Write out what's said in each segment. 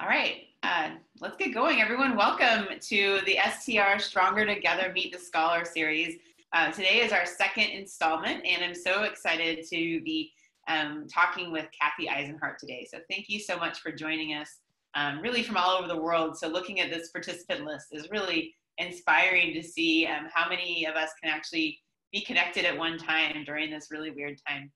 All right, uh, let's get going, everyone. Welcome to the STR Stronger Together Meet the Scholar series. Uh, today is our second installment, and I'm so excited to be um, talking with Kathy Eisenhardt today. So, thank you so much for joining us, um, really from all over the world. So, looking at this participant list is really inspiring to see um, how many of us can actually be connected at one time during this really weird time.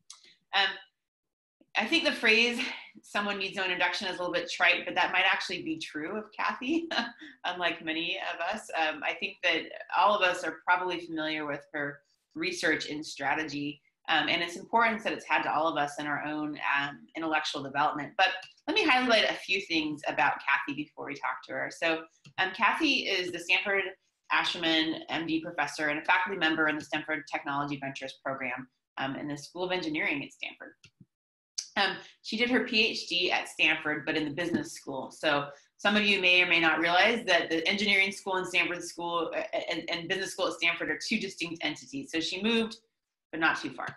I think the phrase someone needs no introduction is a little bit trite, but that might actually be true of Kathy, unlike many of us. Um, I think that all of us are probably familiar with her research in strategy, um, and it's important that it's had to all of us in our own um, intellectual development. But let me highlight a few things about Kathy before we talk to her. So, um, Kathy is the Stanford Ascherman MD professor and a faculty member in the Stanford Technology Ventures program um, in the School of Engineering at Stanford. Um, she did her PhD at Stanford, but in the business school. So some of you may or may not realize that the engineering school and Stanford school uh, and, and business school at Stanford are two distinct entities. So she moved, but not too far.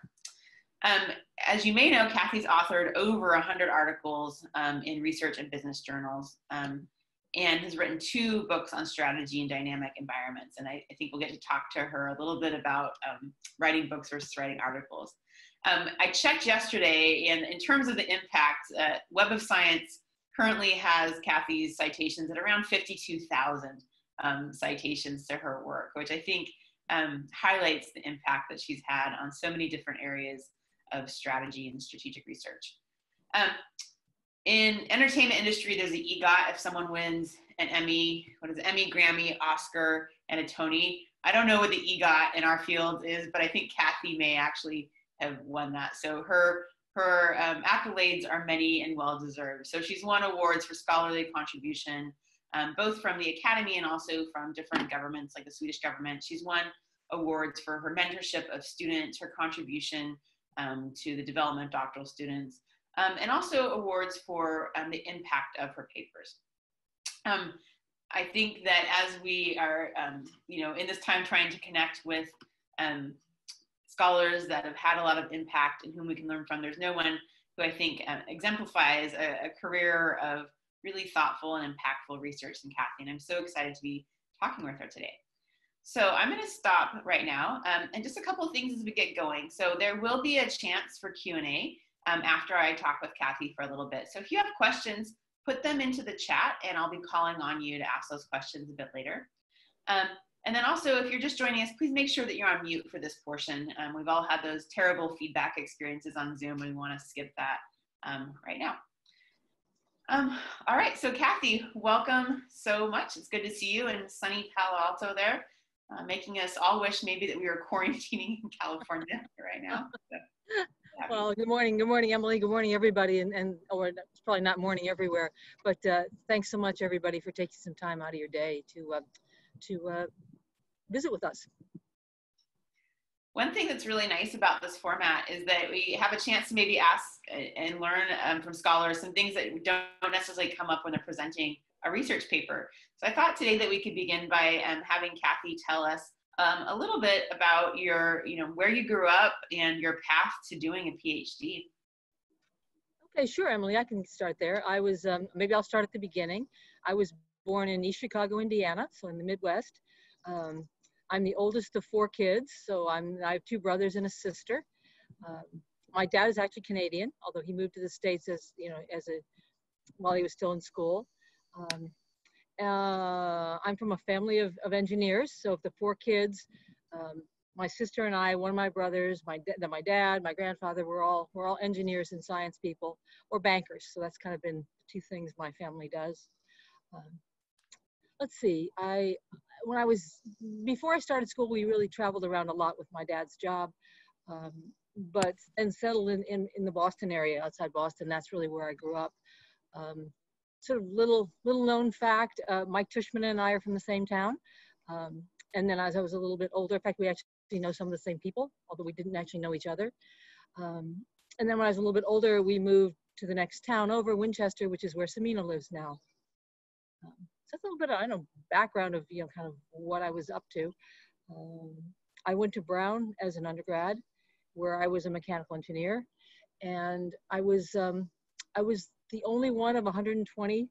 Um, as you may know, Kathy's authored over 100 articles um, in research and business journals um, and has written two books on strategy and dynamic environments. And I, I think we'll get to talk to her a little bit about um, writing books versus writing articles. Um, I checked yesterday, and in terms of the impact, uh, Web of Science currently has Kathy's citations at around 52,000 um, citations to her work, which I think um, highlights the impact that she's had on so many different areas of strategy and strategic research. Um, in entertainment industry, there's an EGOT if someone wins an Emmy, what is it, Emmy, Grammy, Oscar, and a Tony. I don't know what the EGOT in our field is, but I think Kathy may actually have won that. So her her um, accolades are many and well deserved. So she's won awards for scholarly contribution, um, both from the academy and also from different governments like the Swedish government. She's won awards for her mentorship of students, her contribution um, to the development of doctoral students, um, and also awards for um, the impact of her papers. Um, I think that as we are, you know, in this time trying to connect with um, scholars that have had a lot of impact and whom we can learn from. There's no one who I think um, exemplifies a, a, career of really thoughtful and impactful research in Kathy, and I'm so excited to be talking with her today. So I'm going to stop right now, um, and just a couple of things as we get going. So there will be a chance for Q&A um, after I talk with Kathy for a little bit. So if you have questions, put them into the chat, and I'll be calling on you to ask those questions a bit later. And then also, if you're just joining us, please make sure that you're on mute for this portion. Um, we've all had those terrible feedback experiences on Zoom, and we want to skip that um, right now. Um, all right, so Kathy, welcome so much. It's good to see you in sunny Palo Alto there, uh, making us all wish maybe that we were quarantining in California right now. So, well, good morning. Good morning, Emily. Good morning, everybody. And, and or it's probably not morning everywhere, but uh, thanks so much, everybody, for taking some time out of your day to uh, to uh, visit with us. One thing that's really nice about this format is that we have a chance to maybe ask and learn um, from scholars some things that don't necessarily come up when they're presenting a research paper. So I thought today that we could begin by um, having Kathy tell us um, a little bit about your, you know, where you grew up and your path to doing a PhD. Okay, sure, Emily, I can start there. I was, um, maybe I'll start at the beginning. I was born in East Chicago, Indiana, so in the Midwest. Um, I'm the oldest of four kids, so I'm, I have two brothers and a sister. Um, my dad is actually Canadian, although he moved to the States as, you know, as a, while he was still in school. Um, uh, I'm from a family of, of engineers, so of the four kids, um, my sister and I, one of my brothers, my, my dad, my grandfather, we're all, we're all engineers and science people or bankers. So that's kind of been two things my family does. Um, let's see, I, when I was, before I started school, we really traveled around a lot with my dad's job. Um, but and settled in, in, in the Boston area, outside Boston. That's really where I grew up. Um, sort of little little known fact, uh, Mike Tushman and I are from the same town. Um, and then as I was a little bit older, in fact, we actually know some of the same people, although we didn't actually know each other. Um, and then when I was a little bit older, we moved to the next town over, Winchester, which is where Samina lives now. So that's a little bit of, I know, background of, you know, kind of what I was up to. Um, I went to Brown as an undergrad, where I was a mechanical engineer. And I was, um, I was the only one of 120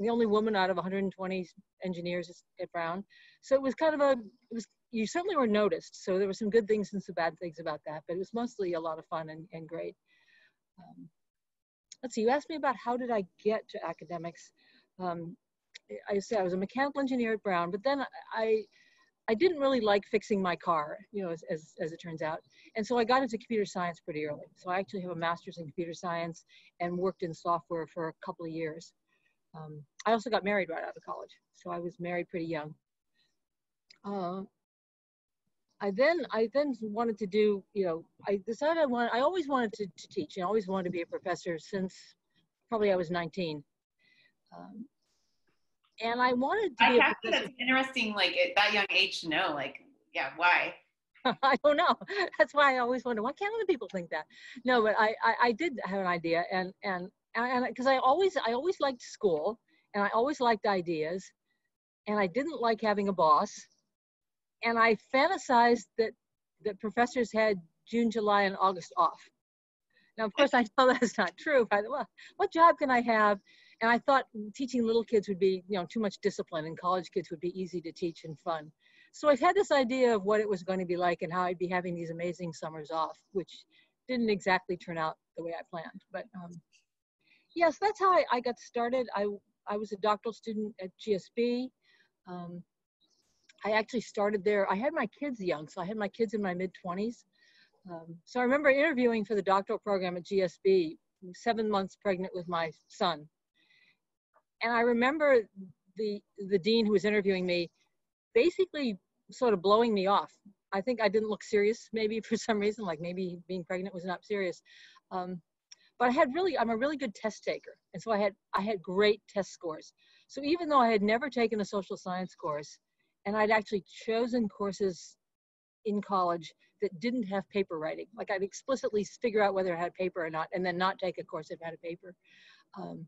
the only woman out of 120 engineers at Brown. So it was kind of a, it was, you certainly were noticed. So there were some good things and some bad things about that, but it was mostly a lot of fun and, and great. Um, let's see, you asked me about how did I get to academics. Um, I said I was a mechanical engineer at Brown, but then I, I didn't really like fixing my car, you know, as, as, as, it turns out. And so I got into computer science pretty early. So I actually have a master's in computer science and worked in software for a couple of years. Um, I also got married right out of college. So I was married pretty young. Uh, I then I then wanted to do, you know, I decided I want I always wanted to, to teach and always wanted to be a professor since probably I was 19. Um, and I wanted to. I have to. that's interesting, like at that young age, to know, like, yeah, why? I don't know. That's why I always wonder why can't other people think that? No, but I, I, I did have an idea, and and and because I always I always liked school, and I always liked ideas, and I didn't like having a boss, and I fantasized that that professors had June, July, and August off. Now, of course, I know that's not true. By the way, what job can I have and I thought teaching little kids would be, you know, too much discipline and college kids would be easy to teach and fun. So I've had this idea of what it was going to be like and how I'd be having these amazing summers off, which didn't exactly turn out the way I planned. But um, yes, that's how I, I, got started. I, I was a doctoral student at GSB. Um, I actually started there. I had my kids young, so I had my kids in my mid 20s. Um, so I remember interviewing for the doctoral program at GSB, seven months pregnant with my son and I remember the the dean who was interviewing me basically sort of blowing me off. I think I didn't look serious maybe for some reason, like maybe being pregnant was not serious. Um, but I had really, I'm a really good test taker. And so I had, I had great test scores. So even though I had never taken a social science course and I'd actually chosen courses in college that didn't have paper writing, like I'd explicitly figure out whether it had paper or not and then not take a course that had a paper. Um,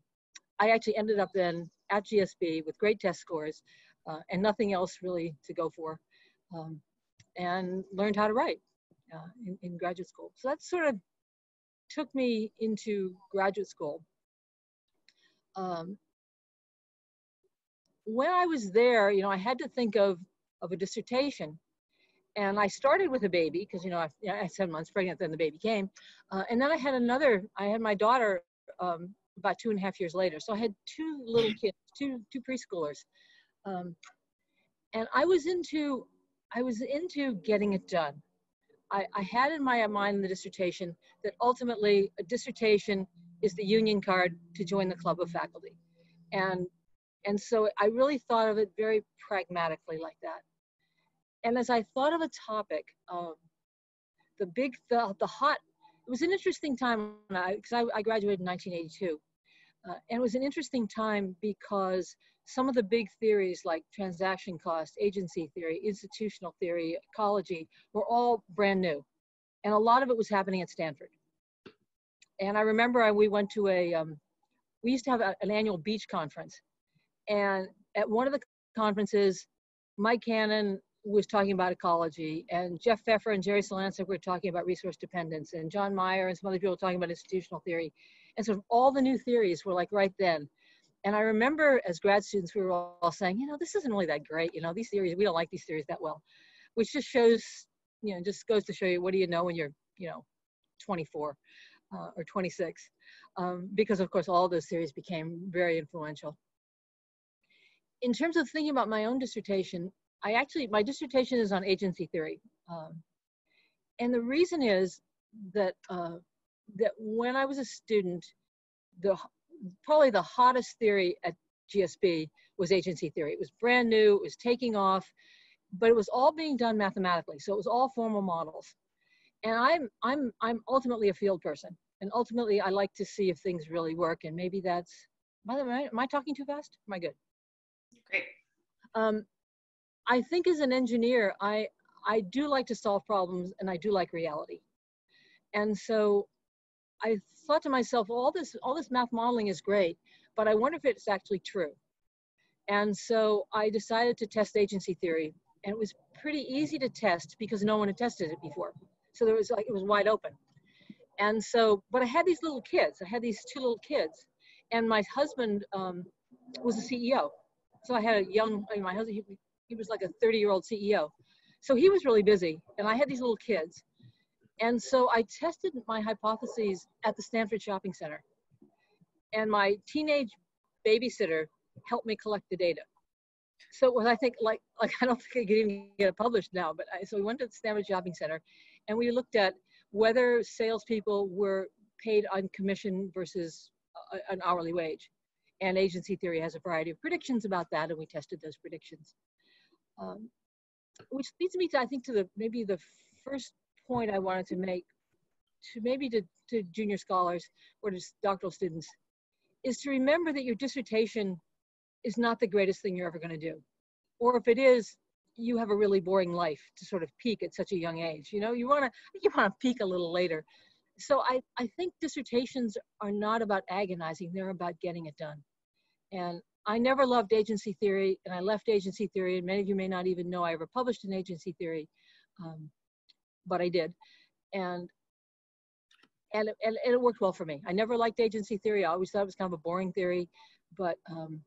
I actually ended up then at GSB with great test scores uh, and nothing else really to go for, um, and learned how to write uh, in, in, graduate school. So that sort of took me into graduate school. Um, when I was there, you know, I had to think of, of a dissertation. And I started with a baby because, you know, I, I seven months pregnant, then the baby came. Uh, and then I had another, I had my daughter um, about two and a half years later. So I had two little mm. kids, two two preschoolers, um, and I was into I was into getting it done. I, I had in my mind the dissertation that ultimately a dissertation is the union card to join the club of faculty, and and so I really thought of it very pragmatically like that. And as I thought of a topic, um, the big the, the hot it was an interesting time because I, I, I, graduated in 1982. Uh, and it was an interesting time because some of the big theories like transaction cost, agency theory, institutional theory, ecology were all brand new. And a lot of it was happening at Stanford. And I remember I, we went to a, um, we used to have a, an annual beach conference. And at one of the conferences, Mike Hannan was talking about ecology, and Jeff Pfeffer and Jerry Salancik were talking about resource dependence, and John Meyer and some other people talking about institutional theory. And sort of all the new theories were like right then. And I remember as grad students, we were all saying, you know, this isn't really that great. You know, these theories, we don't like these theories that well, which just shows, you know, just goes to show you what do you know when you're, you know, 24 uh, or 26. Um, because of course, all those theories became very influential. In terms of thinking about my own dissertation, I actually, my dissertation is on agency theory. Um, and the reason is that, uh, that when I was a student, the, probably the hottest theory at GSB was agency theory. It was brand new, it was taking off, but it was all being done mathematically. So it was all formal models. And I'm, I'm, I'm ultimately a field person. And ultimately, I like to see if things really work. And maybe that's, by the way, am I talking too fast? Am I good? Great. Um, I think as an engineer, I, I do like to solve problems and I do like reality. And so I thought to myself, well, all this, all this math modeling is great, but I wonder if it's actually true. And so I decided to test agency theory and it was pretty easy to test because no one had tested it before. So there was like, it was wide open. And so, but I had these little kids, I had these two little kids and my husband um, was a CEO. So I had a young, I mean, my husband, he, he was like a 30 year old CEO. So he was really busy, and I had these little kids. And so I tested my hypotheses at the Stanford Shopping Center. And my teenage babysitter helped me collect the data. So what I think, like, like I don't think I could even get it published now, but I, so we went to the Stanford Shopping Center, and we looked at whether salespeople were paid on commission versus a, an hourly wage. And agency theory has a variety of predictions about that, and we tested those predictions. Um, which leads me to, I think, to the maybe the first point I wanted to make, to maybe to, to junior scholars or to doctoral students, is to remember that your dissertation is not the greatest thing you're ever going to do. Or if it is, you have a really boring life to sort of peak at such a young age. You know, you want to you want to peak a little later. So I, I think dissertations are not about agonizing, they're about getting it done. And I never loved agency theory, and I left agency theory, and many of you may not even know I ever published in agency theory, um, but I did. And and, and, and it worked well for me. I never liked agency theory. I always thought it was kind of a boring theory, but um,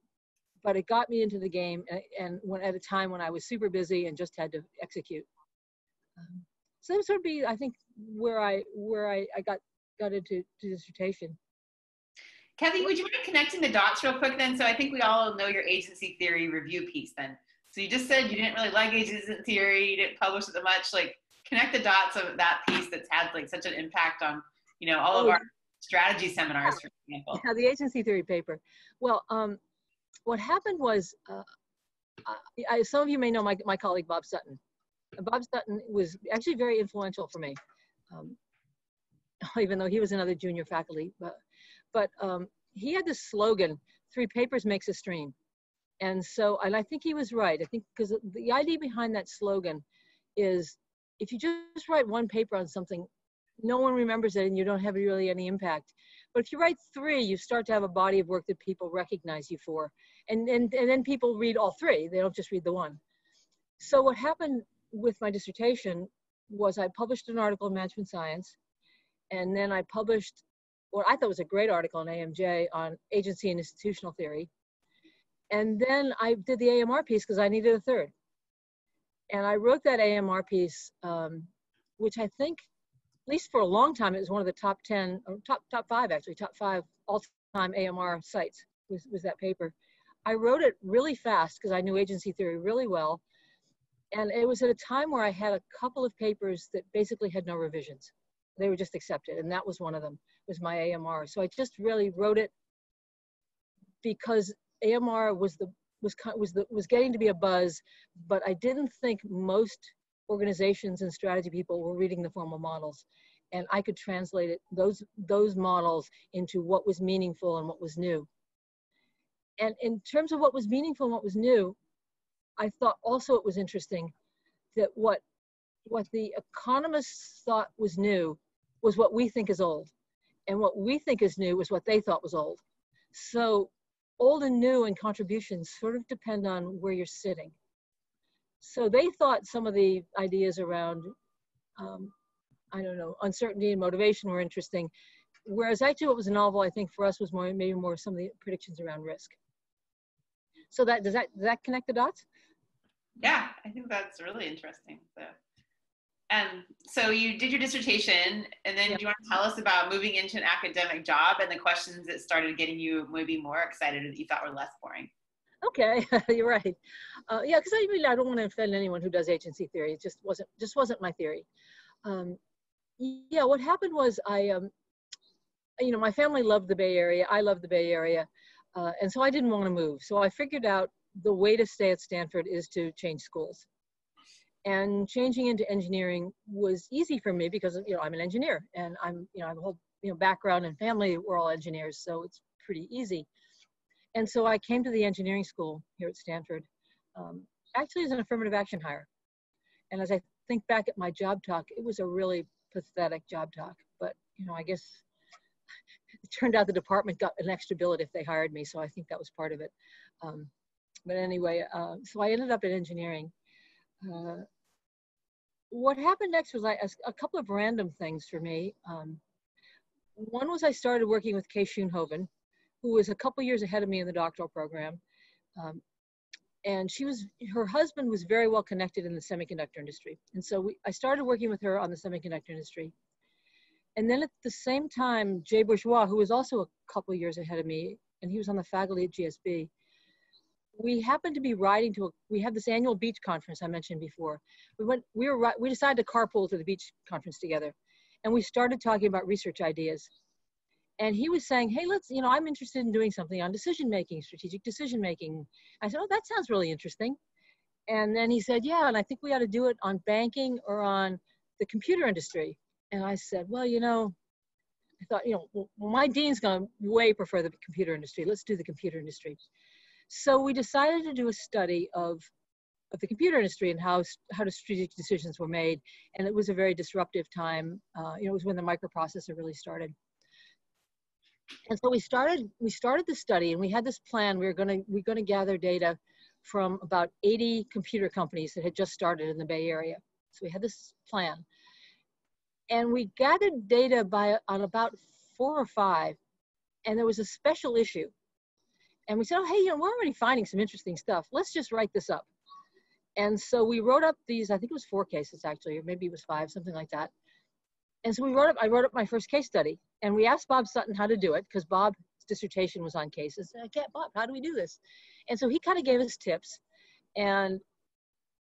but it got me into the game and, and when, at a time when I was super busy and just had to execute. Um, so this would be, I think, where I where I, I got got into dissertation. Kathy, would you mind connecting the dots real quick then? So I think we all know your agency theory review piece then. So you just said you didn't really like agency theory, you didn't publish it that much. Like connect the dots of that piece that's had like such an impact on, you know, all of oh, our strategy seminars, for example. Yeah, the agency theory paper. Well, um, what happened was, uh, I, some of you may know my, my colleague Bob Sutton. Bob Sutton was actually very influential for me, um, even though he was another junior faculty. But, but um, he had this slogan, three papers makes a stream. And so, and I think he was right. I think because the idea behind that slogan is if you just write one paper on something, no one remembers it and you don't have really any impact. But if you write three, you start to have a body of work that people recognize you for. And, and, and then people read all three, they don't just read the one. So what happened with my dissertation was I published an article in Management Science, and then I published what I thought was a great article in AMJ on agency and institutional theory. And then I did the AMR piece because I needed a third. And I wrote that AMR piece, um, which I think at least for a long time, it was one of the top 10, or top, top five actually, top five all-time AMR cites was, was that paper. I wrote it really fast because I knew agency theory really well. And it was at a time where I had a couple of papers that basically had no revisions. They were just accepted, and that was one of them, was my AMR. So I just really wrote it because AMR was the was was the was getting to be a buzz, but I didn't think most organizations and strategy people were reading the formal models and i could translate it those those models into what was meaningful and what was new and in terms of what was meaningful and what was new i thought also it was interesting that what what the economists thought was new was what we think is old and what we think is new was what they thought was old so old and new and contributions sort of depend on where you're sitting so they thought some of the ideas around, um, I don't know, uncertainty and motivation were interesting. Whereas actually what was a novel, I think for us was more, maybe more some of the predictions around risk. So that, does that, does that connect the dots? Yeah, I think that's really interesting. So, and so you did your dissertation and then yeah. do you want to tell us about moving into an academic job and the questions that started getting you maybe more excited that you thought were less boring? okay, you're right. Uh, yeah, because I really I don't want to offend anyone who does agency theory. It just wasn't just wasn't my theory. Um, yeah, what happened was I, um, you know, my family loved the Bay Area. I loved the Bay Area, uh, and so I didn't want to move. So I figured out the way to stay at Stanford is to change schools. And changing into engineering was easy for me because you know I'm an engineer and I'm you know I have a whole you know background and family. We're all engineers, so it's pretty easy. And so I came to the engineering school here at Stanford, um, actually as an affirmative action hire. And as I think back at my job talk, it was a really pathetic job talk. But, you know, I guess it turned out the department got an extra billet if they hired me. So I think that was part of it. Um, but anyway, uh, so I ended up in engineering. Uh, what happened next was I, a, a couple of random things for me. Um, one was I started working with Kay Schoonhoven, who was a couple years ahead of me in the doctoral program. Um, and she was, her husband was very well connected in the semiconductor industry. And so we, I started working with her on the semiconductor industry. And then at the same time, Jay Bourgeois, who was also a couple years ahead of me, and he was on the faculty at GSB, we happened to be riding to a, we had this annual beach conference I mentioned before. We went, we were, we decided to carpool to the beach conference together. And we started talking about research ideas. And he was saying, hey, let's, you know, I'm interested in doing something on decision making, strategic decision making. I said, oh, that sounds really interesting. And then he said, yeah, and I think we ought to do it on banking or on the computer industry. And I said, well, you know, I thought, you know, well, my dean's going to way prefer the computer industry. Let's do the computer industry. So we decided to do a study of, of the computer industry and how, how strategic decisions were made. And it was a very disruptive time. Uh, you know, it was when the microprocessor really started. And so we started, we started the study and we had this plan. We were gonna, we are gonna gather data from about 80 computer companies that had just started in the Bay Area. So we had this plan. And we gathered data by on about four or five, and there was a special issue and we said, oh, hey, you know, we're already finding some interesting stuff. Let's just write this up. And so we wrote up these, I think it was four cases actually, or maybe it was five, something like that. And so we wrote up, I wrote up my first case study and we asked Bob Sutton how to do it because Bob's dissertation was on cases. I can't, Bob, how do we do this? And so he kind of gave us tips. And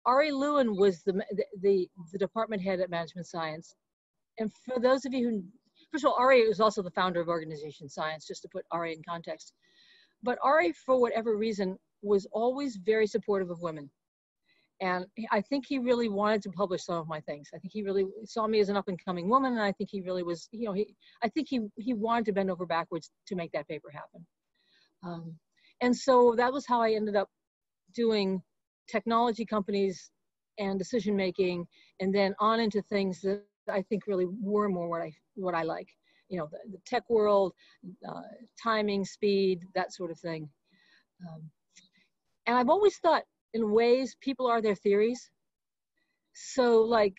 Arie Lewin was the, the, the department head at management science. And for those of you who, first of all, Arie was also the founder of organization science, just to put Arie in context. But Arie, for whatever reason, was always very supportive of women. And I think he really wanted to publish some of my things. I think he really saw me as an up and coming woman. And I think he really was, you know, he, I think he, he wanted to bend over backwards to make that paper happen. Um, and so that was how I ended up doing technology companies and decision making, and then on into things that I think really were more what I, what I like you know, the, the tech world, uh, timing, speed, that sort of thing. Um, and I've always thought in ways people are their theories. So like,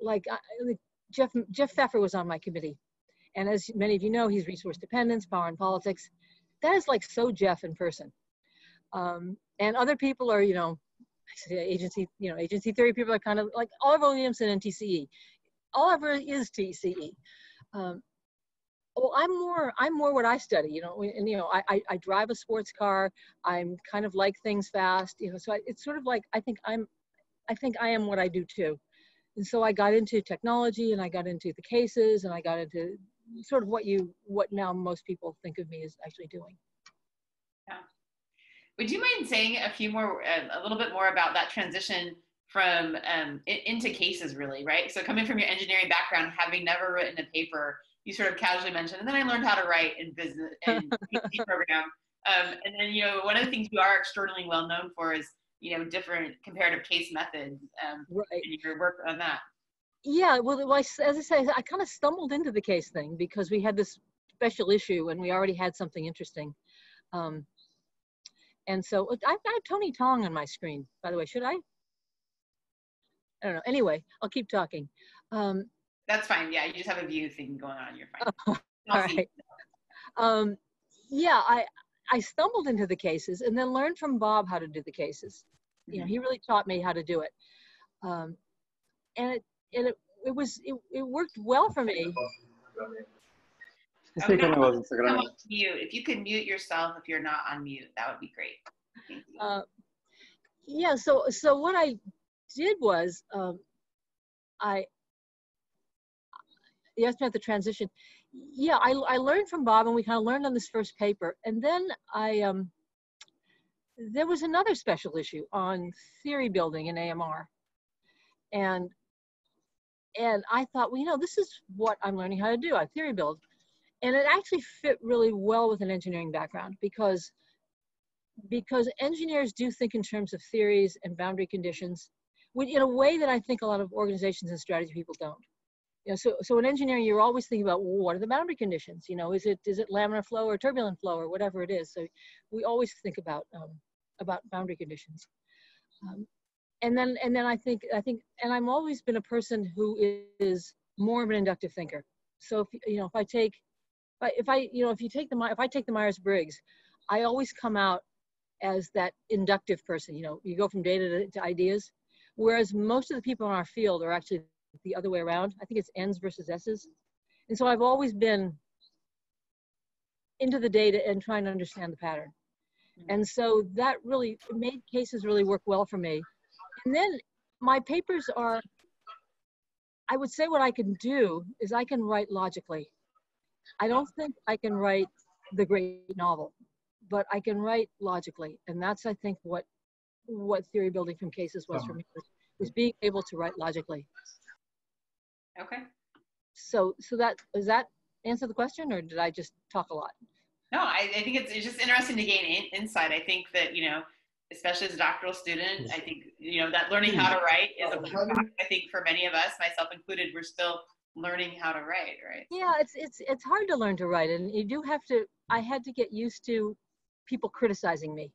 like uh, Jeff, Jeff Pfeffer was on my committee. And as many of you know, he's resource dependence, power and politics. That is like so Jeff in person. Um, and other people are, you know, agency, you know, agency theory people are kind of like Oliver Williamson and TCE. Oliver is TCE. Um, well i'm more i'm more what i study you know and you know I, I, I drive a sports car i'm kind of like things fast you know so I, it's sort of like i think i'm i think i am what i do too. And so i got into technology and i got into the cases and i got into sort of what you what now most people think of me as actually doing. Yeah. Would you mind saying a few more uh, a little bit more about that transition from um, into cases really right? So coming from your engineering background having never written a paper you sort of casually mentioned. And then I learned how to write in business and program. Um, and then, you know, one of the things you are extraordinarily well known for is, you know, different comparative case methods um, right. and your work on that. Yeah, well, as I say, I kind of stumbled into the case thing because we had this special issue and we already had something interesting. Um, and so I've got Tony Tong on my screen, by the way. Should I? I don't know. Anyway, I'll keep talking. Um, that's fine. Yeah, you just have a view thing going on. You're fine. Oh, all right. Um, yeah, I I stumbled into the cases and then learned from Bob how to do the cases. Mm-hmm. You know, mm-hmm. he really taught me how to do it, um, and it and it, it was it, it worked well for me. Okay. mute. If you could mute yourself if you're not on mute, that would be great. Uh, yeah. So so what I did was um, I asked me about the transition. Yeah, I, I learned from Bob, and we kind of learned on this first paper. And then I, um, there was another special issue on theory building in AMR. And, and I thought, well, you know, this is what I'm learning how to do. I theory build. And it actually fit really well with an engineering background because, because engineers do think in terms of theories and boundary conditions in a way that I think a lot of organizations and strategy people don't you know, so, so in engineering, you're always thinking about well, what are the boundary conditions? You know, is it is it laminar flow or turbulent flow or whatever it is? So we always think about um, about boundary conditions. Um, and then and then I think I think and I'm always been a person who is more of an inductive thinker. So if you know if I take if I, you know, if you take the, if I take the Myers-Briggs, I always come out as that inductive person. You know, you go from data to, to ideas, whereas most of the people in our field are actually the other way around. I think it's N's versus S's. And so I've always been into the data and trying to understand the pattern. Mm-hmm. And so that really made cases really work well for me. And then my papers are, I would say what I can do is I can write logically. I don't think I can write the great novel, but I can write logically. And that's, I think, what what theory building from cases was for me, was, was being able to write logically. Okay. So, so that, does that answer the question or did I just talk a lot? No, I, I think it's, it's just interesting to gain in, insight. I think that, you know, especially as a doctoral student, I think, you know, that learning how to write is a I think for many of us, myself included, we're still learning how to write, right? Yeah, it's, it's, it's hard to learn to write. And you do have to, I had to get used to people criticizing me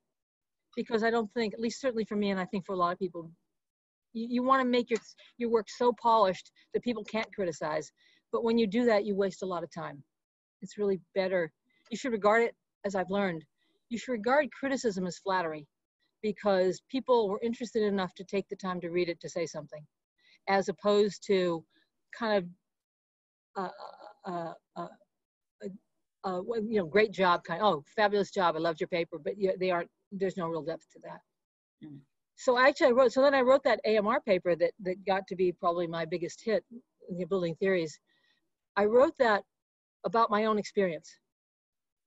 because I don't think, at least certainly for me, and I think for a lot of people, you, you want to make your, your work so polished that people can't criticize. But when you do that, you waste a lot of time. It's really better. You should regard it, as I've learned, you should regard criticism as flattery because people were interested enough to take the time to read it to say something, as opposed to kind of, uh, uh, uh, uh, you know, great job, kind of, oh, fabulous job, I loved your paper, but yeah, they aren't, there's no real depth to that. Mm so actually I wrote, so then I wrote that AMR paper that, that got to be probably my biggest hit in the building theories. I wrote that about my own experience.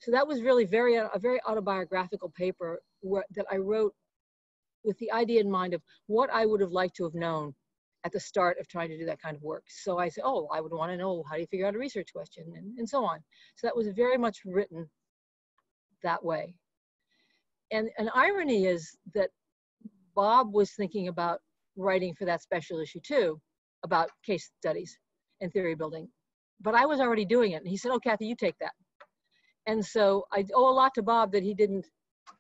So that was really very, a very autobiographical paper where, that I wrote with the idea in mind of what I would have liked to have known at the start of trying to do that kind of work. So I said, oh, I would want to know how do you figure out a research question and, and so on. So that was very much written that way. And an irony is that Bob was thinking about writing for that special issue too, about case studies and theory building. But I was already doing it. And he said, Oh, Kathy, you take that. And so I owe a lot to Bob that he didn't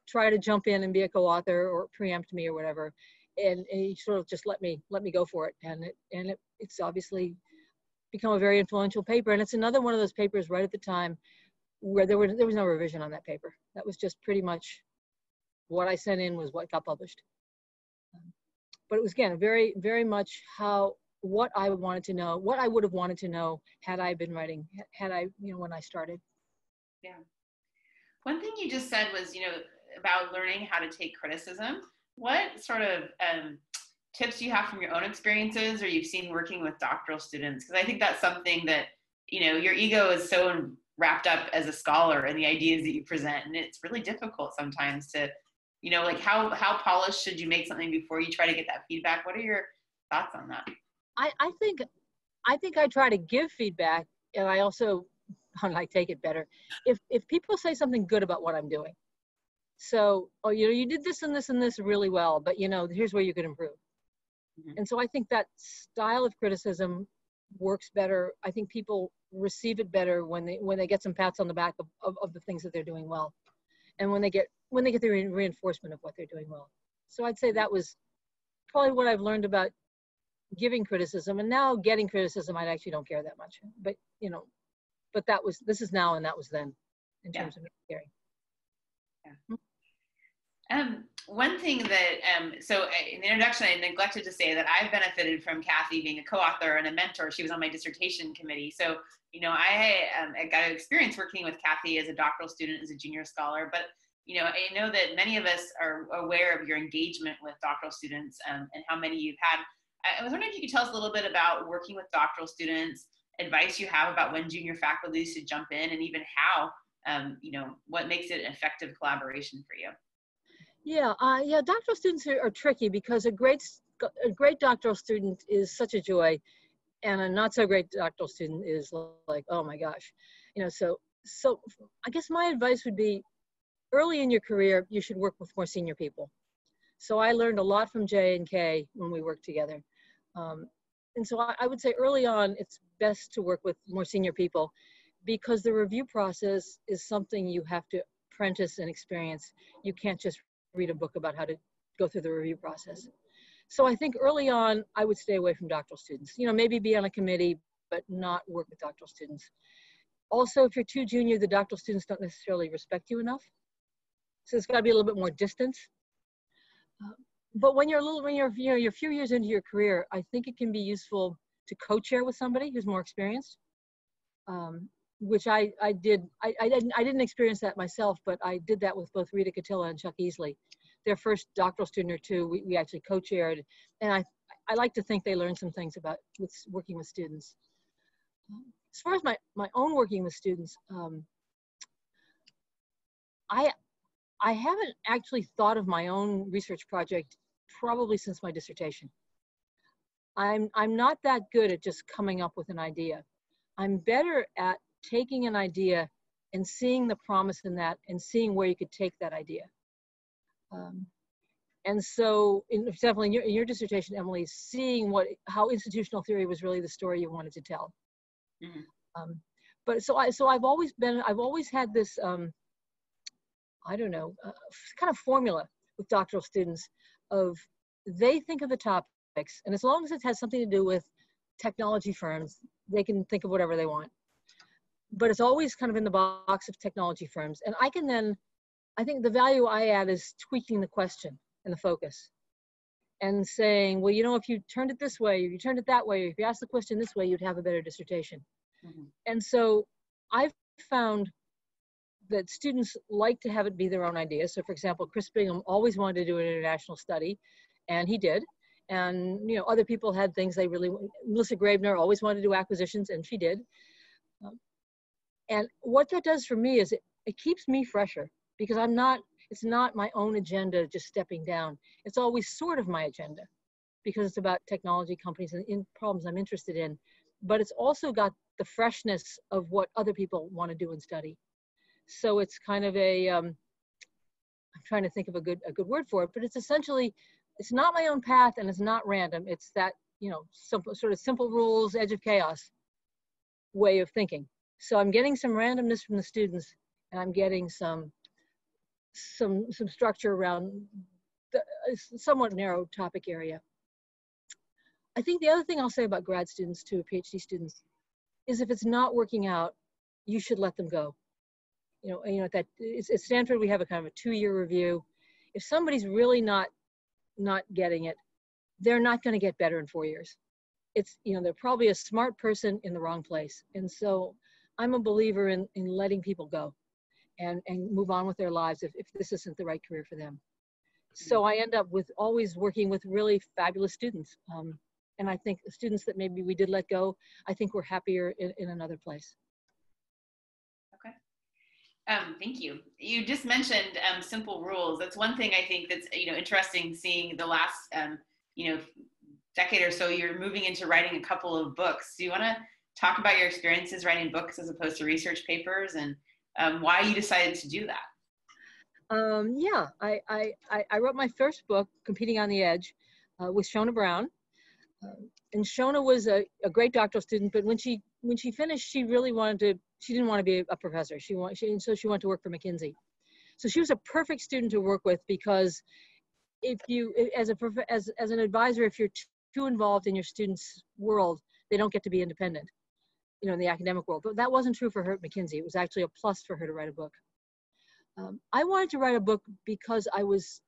try to jump in and be a co-author or preempt me or whatever. And, and he sort of just let me let me go for it. And it and it, it's obviously become a very influential paper. And it's another one of those papers right at the time where there were there was no revision on that paper. That was just pretty much what I sent in was what got published but it was again very very much how what I wanted to know, what I would have wanted to know had I been writing, had I, you know, when I started. Yeah. One thing you just said was, you know, about learning how to take criticism. What sort of um, tips you have from your own experiences or you've seen working with doctoral students? Because I think that's something that, you know, your ego is so wrapped up as a scholar and the ideas that you present. And it's really difficult sometimes to you know like how how polished should you make something before you try to get that feedback? What are your thoughts on that? I i think i think i try to give feedback and i also I take it better. If if people say something good about what i'm doing so oh you know you did this and this and this really well but you know here's where you could improve. Mm-hmm. and so i think that style of criticism works better. I think people receive it better when they when they get some pats on the back of, of, of the things that they're doing well and when they get when they get the re- reinforcement of what they're doing well. So I'd say that was probably what I've learned about giving criticism and now getting criticism I actually don't care that much. But you know, but that was this is now and that was then in yeah. terms of caring. Yeah. Um, one thing that, um, so uh, in the introduction, I neglected to say that I've benefited from Kathy being a co-author and a mentor. She was on my dissertation committee. So, you know, I, um, I got experience working with Kathy as a doctoral student, as a junior scholar, but you know, I know that many of us are aware of your engagement with doctoral students um, and how many you've had. I was wondering if you could tell us a little bit about working with doctoral students, advice you have about when junior faculty should jump in, and even how, um, you know, what makes it an effective collaboration for you. Yeah, uh, yeah, doctoral students are, are, tricky because a great, a great doctoral student is such a joy, and a not so great doctoral student is like, oh my gosh, you know. So, so I guess my advice would be, early in your career, you should work with more senior people. So I learned a lot from J and K when we worked together. Um, and so I, I would say early on, it's best to work with more senior people because the review process is something you have to apprentice and experience. You can't just read a book about how to go through the review process. So I think early on, I would stay away from doctoral students. You know, maybe be on a committee, but not work with doctoral students. also, if you're too junior, the doctoral students don't necessarily respect you enough. So it's got to be a little bit more distance. Uh, but when you're a little, when you're, you know, you're a few years into your career, I think it can be useful to co-chair with somebody who's more experienced. Um, which I, I did, I, I, didn't, I didn't experience that myself, but I did that with both Riitta Katila and Chuck Eesley. Their first doctoral student or two, we, we actually co-chaired. And I, I like to think they learned some things about with working with students. As far as my, my own working with students, um, I, I haven't actually thought of my own research project probably since my dissertation. I'm, I'm not that good at just coming up with an idea. I'm better at taking an idea and seeing the promise in that and seeing where you could take that idea. Um, and so, in, example, in your, in your dissertation, Emily, seeing what how institutional theory was really the story you wanted to tell. Mm-hmm. Um, but so I so I've always been I've always had this um, I don't know uh, kind of formula with doctoral students of they think of the topics and as long as it has something to do with technology firms, they can think of whatever they want. But it's always kind of in the box of technology firms. And I can then, I think the value I add is tweaking the question and the focus and saying, well, you know, if you turned it this way, if you turned it that way, if you asked the question this way, you'd have a better dissertation. Mm-hmm. And so I've found that students like to have it be their own idea. So for example, Chris Bingham always wanted to do an international study and he did and you know other people had things they really melissa graebner always wanted to do acquisitions and she did um, and what that does for me is it, it keeps me fresher because i'm not it's not my own agenda just stepping down it's always sort of my agenda because it's about technology companies and in problems i'm interested in but it's also got the freshness of what other people want to do and study so it's kind of a um, i'm trying to think of a good a good word for it but it's essentially it's not my own path and it's not random. It's that, you know, simple, sort of simple rules, edge of chaos way of thinking. So I'm getting some randomness from the students and I'm getting some, some, some structure around the somewhat narrow topic area. I think the other thing I'll say about grad students too, PhD students, is if it's not working out, you should let them go. You know, you know that at Stanford we have a kind of a two-year review. If somebody's really not not getting it, they're not going to get better in four years. It's, you know, they're probably a smart person in the wrong place. And so I'm a believer in, in letting people go and, and move on with their lives if, if this isn't the right career for them. So I end up with always working with really fabulous students. Um, and I think students that maybe we did let go, I think we're happier in, in another place. Um, thank you. You just mentioned um, simple rules. That's one thing I think that's you know interesting. Seeing the last um, you know decade or so, you're moving into writing a couple of books. Do you want to talk about your experiences writing books as opposed to research papers and um, why you decided to do that? Um, yeah, I, I, I wrote my first book, Competing on the Edge, uh, with Shona Brown. Uh, and Shona was a, a great doctoral student, but when she when she finished, she really wanted to she didn't want to be a professor. She wanted, she, so she went to work for McKinsey. So she was a perfect student to work with because if you, as a as as an advisor, if you're too involved in your students' world, they don't get to be independent. You know, in the academic world. But that wasn't true for her at McKinsey. It was actually a plus for her to write a book. Um, I wanted to write a book because I was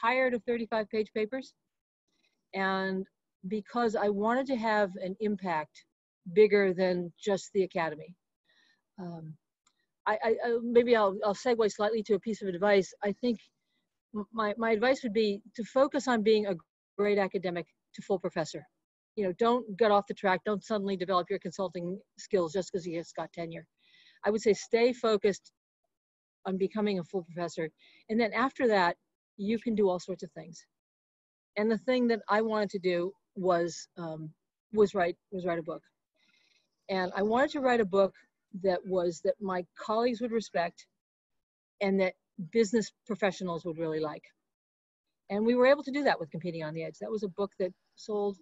tired of 35 page papers and because I wanted to have an impact bigger than just the academy. Um, I, I, maybe I'll, I'll segue slightly to a piece of advice. I think my, my advice would be to focus on being a great academic to full professor. You know, don't get off the track. Don't suddenly develop your consulting skills just because you just got tenure. I would say stay focused on becoming a full professor. And then after that, you can do all sorts of things. And the thing that I wanted to do was um, was write was write a book. And I wanted to write a book that was that my colleagues would respect and that business professionals would really like. And we were able to do that with Competing on the Edge. That was a book that sold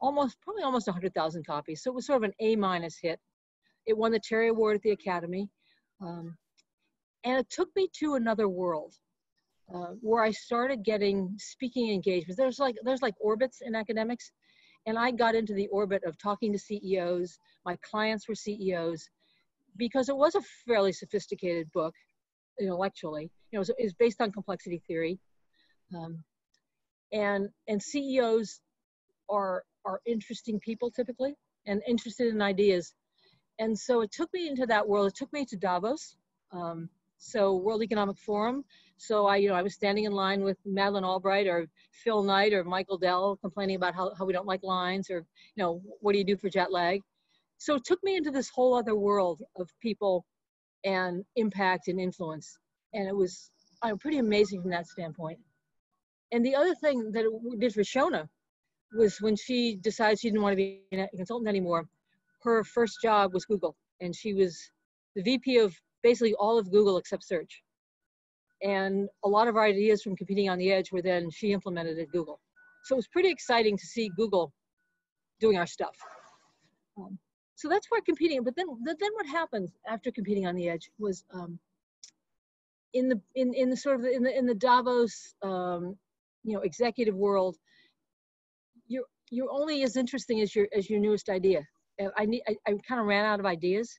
almost, probably almost 100,000 copies. So it was sort of an A minus hit. It won the Terry Award at the Academy. Um, and it took me to another world uh, where I started getting speaking engagements. There's like, there's like orbits in academics. And I got into the orbit of talking to CEOs. My clients were CEOs because it was a fairly sophisticated book intellectually. You know, it was, based on complexity theory, um, and and CEOs are are interesting people typically and interested in ideas, and so it took me into that world. It took me to Davos, um, so World Economic Forum. So I, you know, I was standing in line with Madeleine Albright or Phil Knight or Michael Dell complaining about how, how we don't like lines or, you know, what do you do for jet lag? So it took me into this whole other world of people and impact and influence. And it was uh, pretty amazing from that standpoint. And the other thing that it did for Shona was when she decided she didn't want to be a consultant anymore, her first job was Google. And she was the VP of basically all of Google except search. And a lot of our ideas from competing on the edge were then she implemented at Google. So it was pretty exciting to see Google doing our stuff. Um, so that's where competing, but then, then what happens after competing on the edge was um, in the, in, in the sort of, in the, in the Davos, um, you know, executive world, you're, only as interesting as your, as your newest idea. I need, I, I kind of ran out of ideas.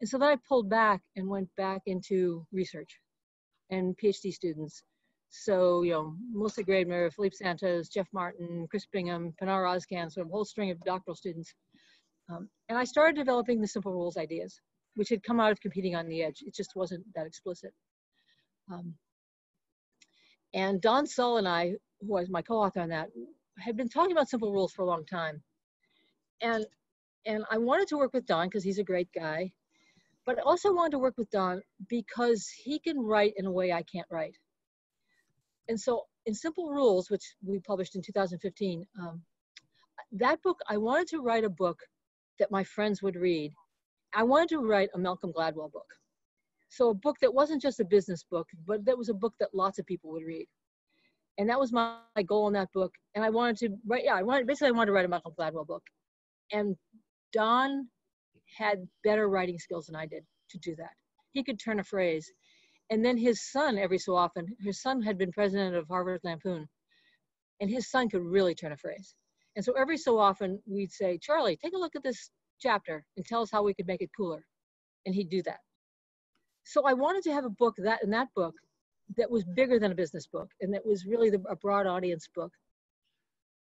And so then I pulled back and went back into research and PhD students. So, you know, Melissa Graebner, Filipe Santos, Jeff Martin, Chris Bingham, Pinar Ozcan, sort of a whole string of doctoral students. Um, and I started developing the simple rules ideas, which had come out of competing on the edge. It just wasn't that explicit. Um, and Don Sull and I, who was my co-author on that, had been talking about simple rules for a long time. And, and I wanted to work with Don because he's a great guy. But I also wanted to work with Don because he can write in a way I can't write. And so in Simple Rules, which we published in 2015, um, that book, I wanted to write a book that my friends would read. I wanted to write a Malcolm Gladwell book. So a book that wasn't just a business book, but that was a book that lots of people would read. And that was my, my goal in that book. And I wanted to write, yeah, I wanted, basically I wanted to write a Michael Gladwell book. And Don had better writing skills than I did to do that. He could turn a phrase. And then his son, every so often, his son had been president of Harvard Lampoon, and his son could really turn a phrase. And so every so often we'd say, Charlie, take a look at this chapter and tell us how we could make it cooler. And he'd do that. So I wanted to have a book that in that book that was bigger than a business book and that was really the, a broad audience book.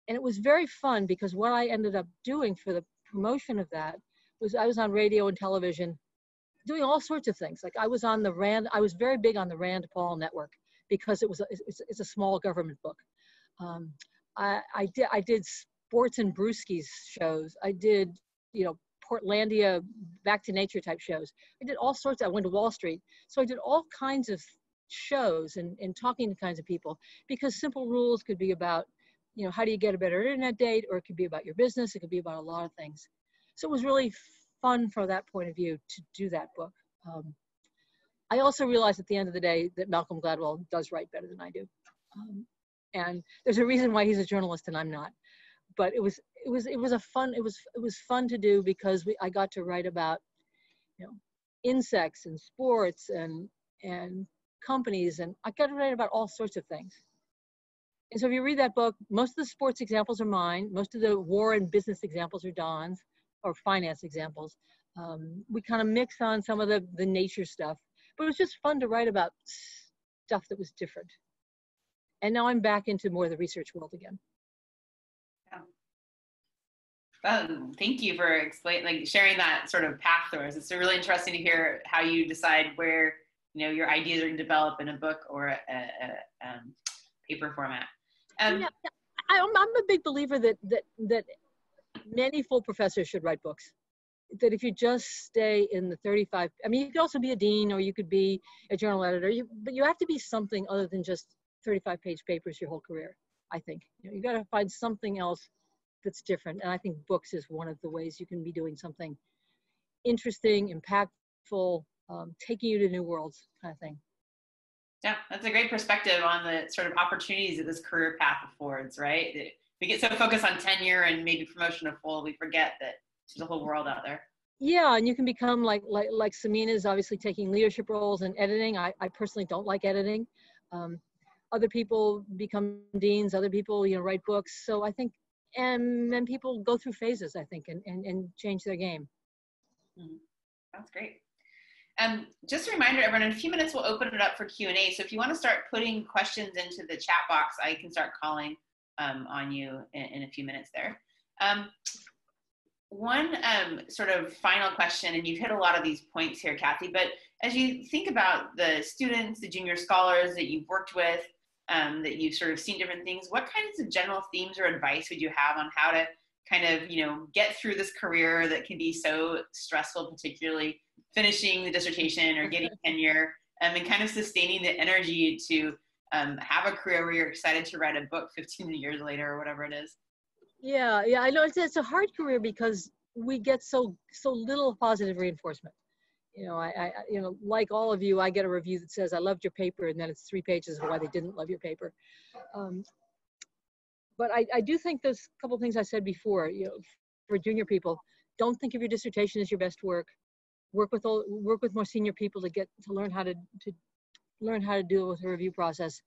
And it was very fun because what I ended up doing for the promotion of that was I was on radio and television doing all sorts of things. Like I was on the Rand, I was very big on the Rand Paul network because it was a, it's, it's a small government book. Um, I, I did I did sports and brewskis shows. I did you know Portlandia back to nature type shows. I did all sorts. I went to Wall Street, so I did all kinds of shows and, and talking to kinds of people because simple rules could be about you know how do you get a better internet date or it could be about your business it could be about a lot of things so it was really fun from that point of view to do that book. Um, I also realized at the end of the day that Malcolm Gladwell does write better than I do. Um, and there's a reason why he's a journalist and I'm not. But it was it was it was a fun it was it was fun to do because we I got to write about you know insects and sports and and companies and I got to write about all sorts of things. And so if you read that book, most of the sports examples are mine. Most of the war and business examples are Don's or finance examples. Um, we kind of mix on some of the, the nature stuff, but it was just fun to write about stuff that was different. And now I'm back into more of the research world again. Um, thank you for explaining, like sharing that sort of path for us. It's really interesting to hear how you decide where you know your ideas are developed in a book or a, a, a um, paper format. Um, yeah, I'm, I'm a big believer that that that many full professors should write books. That if you just stay in the 35 i mean you could also be a dean or you could be a journal editor you, but you have to be something other than just 35 page papers your whole career i think. You, know, you got to find something else that's different and i think books is one of the ways you can be doing something interesting impactful um, taking you to new worlds kind of thing yeah that's a great perspective on the sort of opportunities that this career path affords right we get so focused on tenure and maybe promotion of full, we forget that there's a whole world out there. Yeah, and you can become like like like Samina is obviously taking leadership roles in editing. I, I personally don't like editing. Um, other people become deans. Other people you know write books. So I think and then people go through phases. I think and and, and change their game. Mm-hmm. That's great. Um, just a reminder, everyone, in a few minutes we'll open it up for Q&A. So if you want to start putting questions into the chat box, I can start calling um, on you in, in, a few minutes there. Um, one um, sort of final question, and you've hit a lot of these points here, Kathy, but as you think about the students, the junior scholars that you've worked with, um, that you've sort of seen different things, what kinds of general themes or advice would you have on how to kind of, you know, get through this career that can be so stressful, particularly finishing the dissertation or getting tenure, um, and kind of sustaining the energy to um, have a career where you're excited to write a book 15 years later or whatever it is? Yeah, yeah, I know it's, it's a hard career because we get so so little positive reinforcement you know, I, I, you know, like all of you, I get a review that says I loved your paper, and then it's three pages of why they didn't love your paper. Um, but I, I do think those couple things I said before, you know, for junior people, don't think of your dissertation as your best work. Work with all, work with more senior people to get to learn how to to learn how to deal with the review process,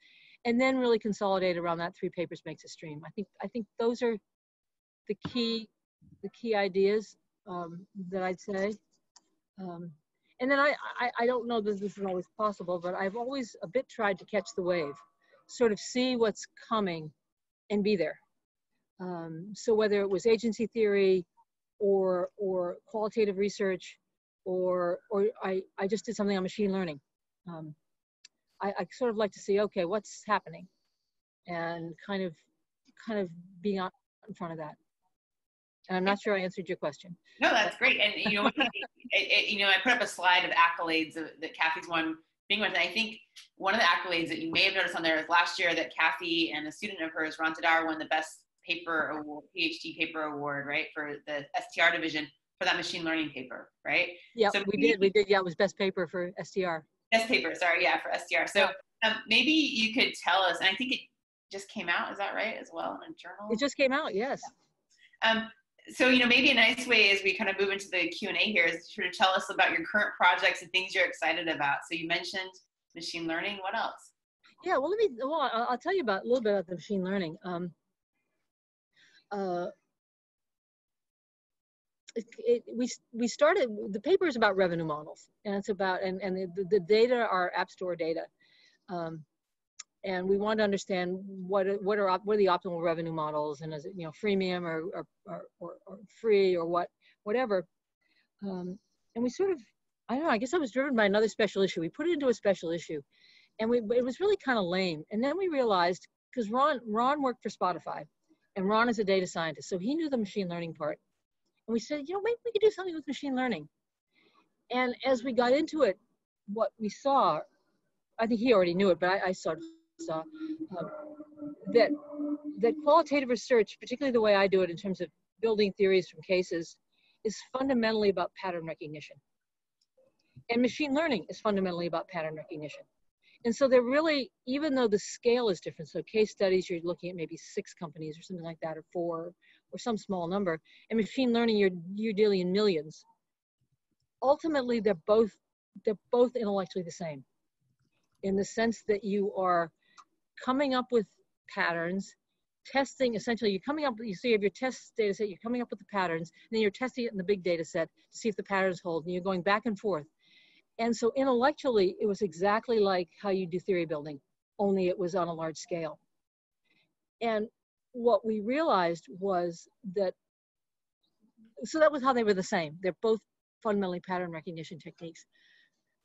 and then really consolidate around that. Three papers makes a stream. I think I think those are the key the key ideas um, that I'd say. Um, and then I, I, I don't know that this is always possible, but I've always a bit tried to catch the wave, sort of see what's coming and be there. Um, so whether it was agency theory or, or qualitative research, or, or I, I just did something on machine learning. Um, I, I sort of like to see, okay, what's happening? And kind of, kind of being out in front of that. And I'm not sure I answered your question. No, that's great. And you know, it, it, you know, I put up a slide of accolades that Kathy's won being with. I think one of the accolades that you may have noticed on there is last year that Kathy and a student of hers, Ron Tidhar, won the best paper award, PhD paper award, right, for the STR division for that machine learning paper, right? Yeah, so we did. We did. Yeah, it was best paper for STR. Best paper. Sorry, yeah, for STR. So um, maybe you could tell us, and I think it just came out. Is that right? As well in a journal. It just came out. Yes. Um, so you know maybe a nice way as we kind of move into the q&a here is to tell us about your current projects and things you're excited about. So you mentioned machine learning. What else? Yeah well let me well i'll tell you about a little bit about the machine learning. Um, uh, it, it, we we started the paper is about revenue models. And it's about and and the, the data are app store data. Um, and we want to understand what what are what are the optimal revenue models and is it you know freemium or or, or, or free or what whatever. Um, and we sort of I don't know I guess I was driven by another special issue. We put it into a special issue and we it was really kind of lame. And then we realized because Ron Ron worked for Spotify and Ron is a data scientist so he knew the machine learning part. And we said you know maybe we could do something with machine learning. And as we got into it what we saw I think he already knew it but I, I saw um, that that qualitative research, particularly the way I do it in terms of building theories from cases, is fundamentally about pattern recognition. And machine learning is fundamentally about pattern recognition. And so they're really, even though the scale is different, so case studies, you're looking at maybe six companies or something like that, or four, or some small number. And machine learning, you're, you're dealing in millions. Ultimately, they're both, they're both intellectually the same in the sense that you are coming up with patterns, testing essentially, you're coming up, you see you have your test data set, you're coming up with the patterns, and then you're testing it in the big data set to see if the patterns hold, and you're going back and forth. And so intellectually, it was exactly like how you do theory building, only it was on a large scale. And what we realized was that, so that was how they were the same. They're both fundamentally pattern recognition techniques.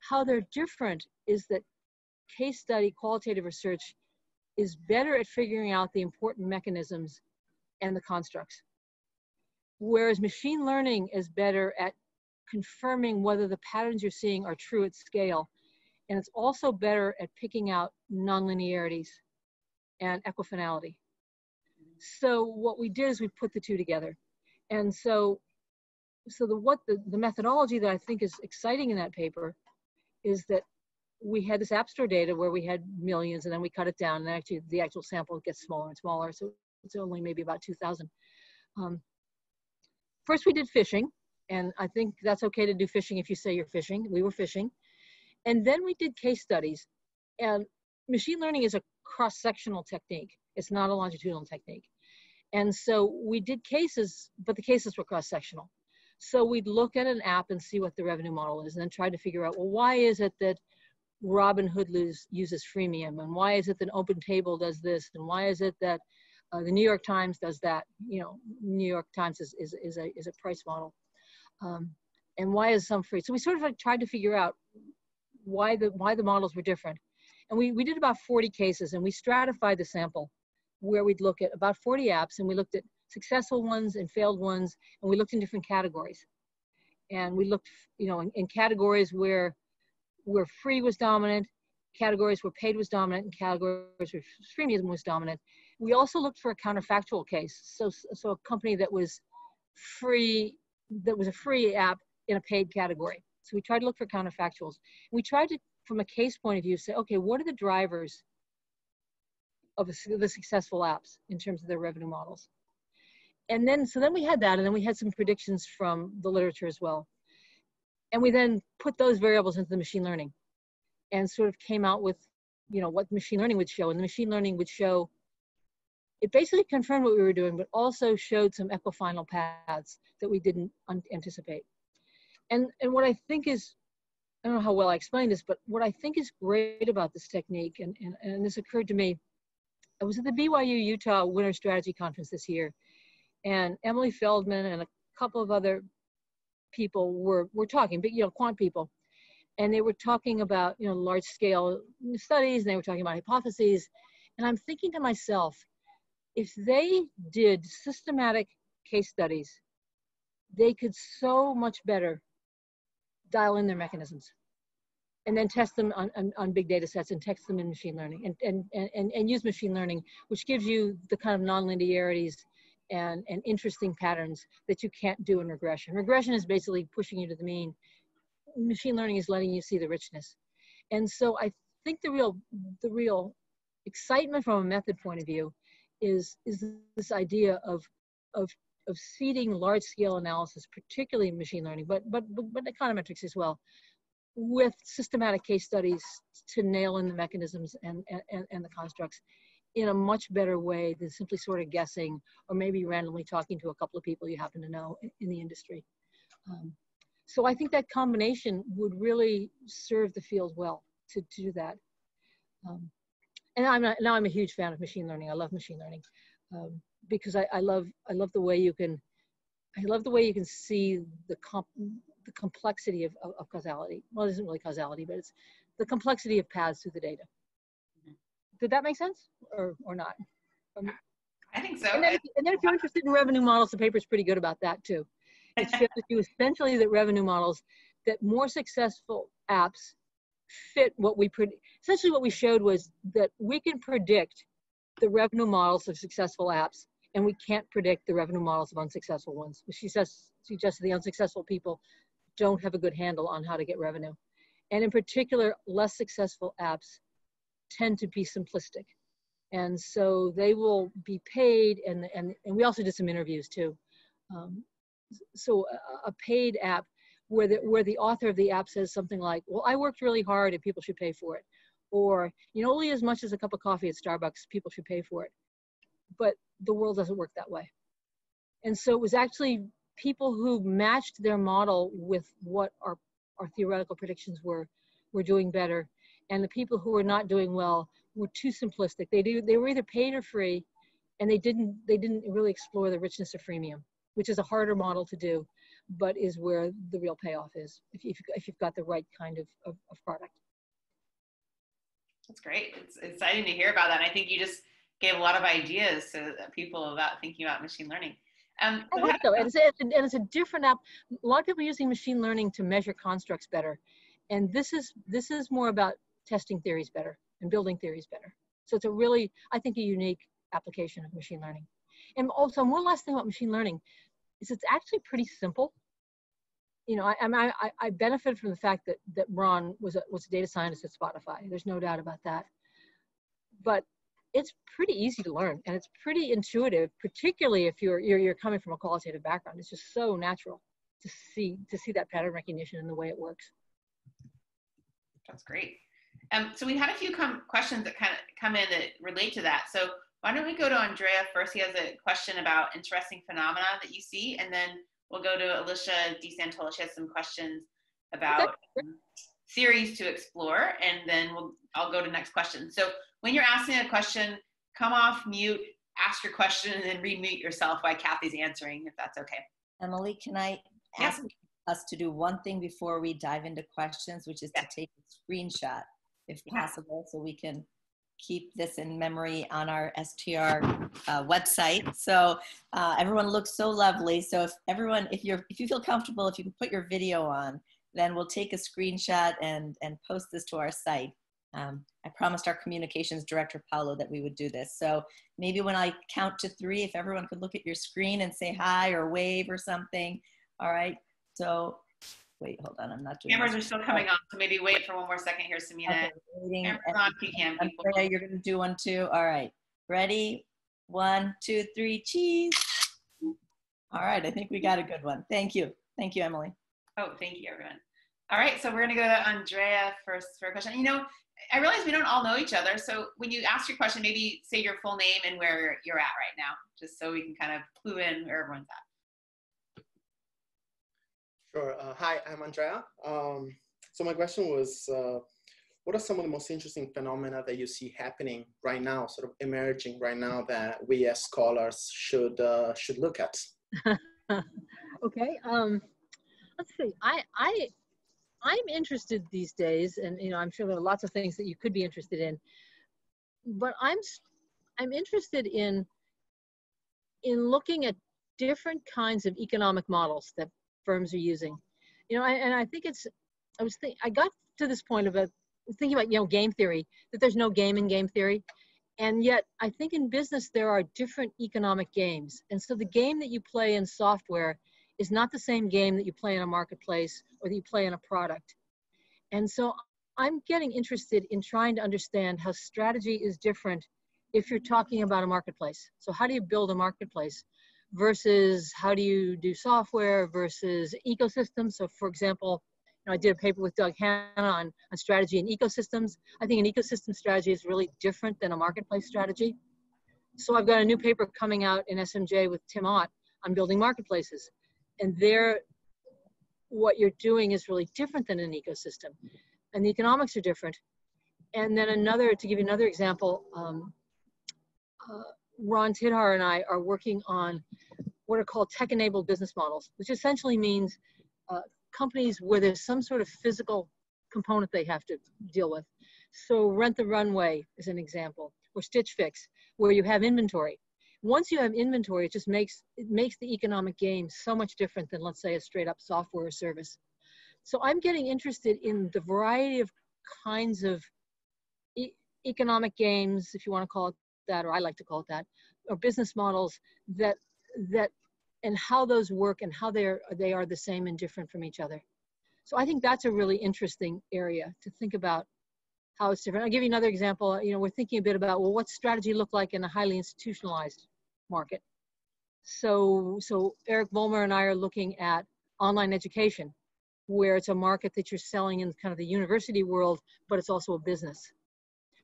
How they're different is that case study qualitative research is better at figuring out the important mechanisms and the constructs. Whereas machine learning is better at confirming whether the patterns you're seeing are true at scale. And it's also better at picking out nonlinearities and equifinality. So what we did is we put the two together. And so, so the, what the, the methodology that I think is exciting in that paper is that we had this app store data where we had millions and then we cut it down and actually the actual sample gets smaller and smaller. So it's only maybe about 2000. Um, first we did fishing and I think that's okay to do fishing if you say you're fishing. We were fishing. And then we did case studies and machine learning is a cross-sectional technique. It's not a longitudinal technique. And so we did cases, but the cases were cross-sectional. So we'd look at an app and see what the revenue model is and then try to figure out, well, why is it that Robinhood uses freemium and why is it that Open Table does this and why is it that uh, the New York Times does that? You know, New York Times is, is, is, a, is a price model. Um, and why is some free? So we sort of like tried to figure out why the, why the models were different. And we, we did about 40 cases and we stratified the sample where we'd look at about 40 apps and we looked at successful ones and failed ones and we looked in different categories. And we looked, you know, in, in categories where where free was dominant, categories where paid was dominant, and categories where freemium was dominant. We also looked for a counterfactual case. So, so a company that was free, that was a free app in a paid category. So we tried to look for counterfactuals. We tried to, from a case point of view, say, okay, what are the drivers of the successful apps in terms of their revenue models? And then, so then we had that, and then we had some predictions from the literature as well. And we then put those variables into the machine learning and sort of came out with, you know, what machine learning would show. And the machine learning would show, it basically confirmed what we were doing, but also showed some equifinal paths that we didn't anticipate. And, and what I think is I don't know how well I explained this, but what I think is great about this technique, and, and, and this occurred to me, I was at the BYU Utah Winter Strategy Conference this year, and Emily Feldman and a couple of other people were, were talking, but you know, quant people, and they were talking about, you know, large scale studies, and they were talking about hypotheses, and I'm thinking to myself, if they did systematic case studies, they could so much better dial in their mechanisms and then test them on, on, on, big data sets and test them in machine learning and, and, and, and use machine learning, which gives you the kind of nonlinearities and, and interesting patterns that you can't do in regression. Regression is basically pushing you to the mean. Machine learning is letting you see the richness. And so I think the real, the real excitement from a method point of view is, is this idea of, of of seeding large scale analysis, particularly machine learning, but, but, but, but econometrics as well, with systematic case studies to nail in the mechanisms and, and, and the constructs in a much better way than simply sort of guessing or maybe randomly talking to a couple of people you happen to know in, the industry. Um, so I think that combination would really serve the field well to, to do that. Um, and I'm not, now I'm a huge fan of machine learning. I love machine learning. Um, because I, I love I love the way you can I love the way you can see the comp, the complexity of, of, of, causality. Well, it isn't really causality, but it's the complexity of paths through the data. Did that make sense or, or not? Um, I think so. And then, if, and then, if, you're interested in revenue models, the paper's pretty good about that too. It shows you essentially that revenue models, that more successful apps fit what we, essentially what we showed was that we can predict the revenue models of successful apps and we can't predict the revenue models of unsuccessful ones. She says suggests the unsuccessful people don't have a good handle on how to get revenue. And in particular, less successful apps tend to be simplistic. And so they will be paid, and, and, and we also did some interviews too. Um, so a, a paid app where the, where the author of the app says something like, well, I worked really hard and people should pay for it. Or, you know, only as much as a cup of coffee at Starbucks, people should pay for it. But the world doesn't work that way. And so it was actually people who matched their model with what our, our theoretical predictions were, were doing better. And the people who were not doing well were too simplistic. They, do, they were either paid or free, and they didn't, they didn't really explore the richness of freemium, which is a harder model to do, but is where the real payoff is if, you, if you've got the right kind of, of, of product. That's great. It's exciting to hear about that. And I think you just gave a lot of ideas to people about thinking about machine learning. Um, I hope so. And it's, a, and it's a different app. A lot of people are using machine learning to measure constructs better. And this is, this is more about testing theories better and building theories better. So it's a really, I think, a unique application of machine learning. And also, one last thing about machine learning is it's actually pretty simple. You know, I, I, I benefit from the fact that, that Ron was a, was a data scientist at Spotify. There's no doubt about that. But it's pretty easy to learn and it's pretty intuitive, particularly if you're, you're, you're coming from a qualitative background. It's just so natural to see, to see that pattern recognition and the way it works. That's great. Um, so we had a few questions that kind of come in that relate to that. So why don't we go to Andrea first? He has a question about interesting phenomena that you see, and then we'll go to Alicia DeSantola. She has some questions about um, theories to explore, and then we'll I'll go to next question. So when you're asking a question, come off mute, ask your question, and then remute yourself while Kathy's answering, if that's okay. Emily, can I ask us to do one thing before we dive into questions, which is to take a screenshot, if possible, so we can keep this in memory on our STR uh, website. So uh, everyone looks so lovely. So if everyone, if you're, if you feel comfortable, if you can put your video on, then we'll take a screenshot and and post this to our site. Um, I promised our communications director Paulo that we would do this. So maybe when I count to three, if everyone could look at your screen and say hi or wave or something. All right. So wait, hold on. I'm not doing Cameras this. are still coming on. So maybe wait for one more second here, Samina. Okay, waiting. Cameras on, can. Andrea, you're going to do one too. All right. Ready? One, two, three, cheese. All right. I think we got a good one. Thank you. Thank you, Emily. Oh, thank you, everyone. All right. So we're going to go to Andrea first for a question. You know, I realize we don't all know each other. So when you ask your question, maybe say your full name and where you're at right now, just so we can kind of clue in where everyone's at. Sure. Uh, hi, I'm Andrea. Um, so my question was, uh, what are some of the most interesting phenomena that you see happening right now, sort of emerging right now that we as scholars should uh, should look at? okay. Um, let's see. I I I'm interested these days, and you know, I'm sure there are lots of things that you could be interested in, but I'm I'm interested in in looking at different kinds of economic models that firms are using. You know, I, and I think it's I was think I got to this point of a thinking about you know game theory that there's no game in game theory, and yet I think in business there are different economic games, and so the game that you play in software is not the same game that you play in a marketplace or that you play in a product. And so I'm getting interested in trying to understand how strategy is different if you're talking about a marketplace. So how do you build a marketplace versus how do you do software versus ecosystems? So for example, you know, I did a paper with Doug Hannah on, on strategy and ecosystems. I think an ecosystem strategy is really different than a marketplace strategy. So I've got a new paper coming out in SMJ with Tim Ott on building marketplaces and there what you're doing is really different than an ecosystem and the economics are different and then another to give you another example um, uh, ron tidhar and i are working on what are called tech enabled business models which essentially means uh, companies where there's some sort of physical component they have to deal with so rent the runway is an example or stitch fix where you have inventory once you have inventory, it just makes it makes the economic game so much different than let's say a straight up software or service. So I'm getting interested in the variety of kinds of e economic games, if you want to call it that, or I like to call it that, or business models that that and how those work and how they're they are the same and different from each other. So I think that's a really interesting area to think about how it's different. I'll give you another example. You know, we're thinking a bit about, well, what's strategy look like in a highly institutionalized market? So, so Eric Volmar and I are looking at online education, where it's a market that you're selling in kind of the university world, but it's also a business.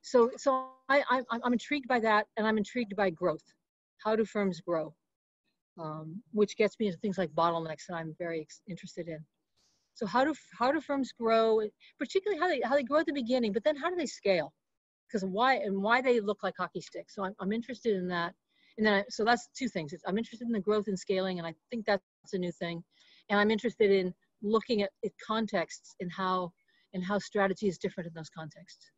So, so I, I, I'm intrigued by that, and I'm intrigued by growth. How do firms grow? Um, which gets me into things like bottlenecks that I'm very interested in. So how do how do firms grow, particularly how they how they grow at the beginning, but then how do they scale? Because why and why they look like hockey sticks. So I'm, I'm interested in that. And then I, so that's two things. It's, I'm interested in the growth and scaling, and I think that's a new thing. And I'm interested in looking at, at contexts and how and how strategy is different in those contexts.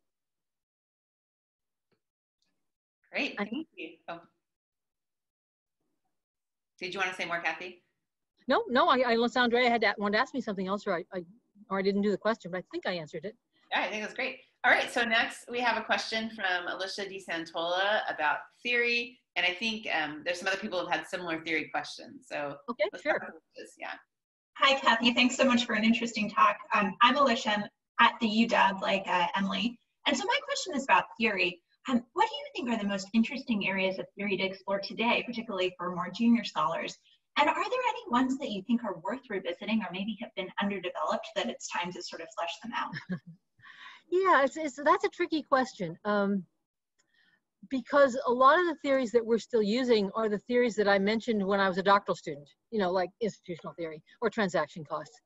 Great, thank you. Oh. Did you want to say more, Kathy? No, no, I, I unless Andrea had to, wanted to ask me something else or I, I, or I didn't do the question, but I think I answered it. Yeah, I think that's great. All right, so next we have a question from Alicia DeSantola about theory. And I think um, there's some other people who have had similar theory questions. So okay, sure. yeah. Hi, Kathy. Thanks so much for an interesting talk. Um, I'm Alicia at the UW, like uh, Emily. And so my question is about theory. Um, what do you think are the most interesting areas of theory to explore today, particularly for more junior scholars? And are there any ones that you think are worth revisiting or maybe have been underdeveloped that it's time to sort of flesh them out? yeah, it's, it's, that's a tricky question. Um, because a lot of the theories that we're still using are the theories that I mentioned when I was a doctoral student, you know, like institutional theory or transaction costs.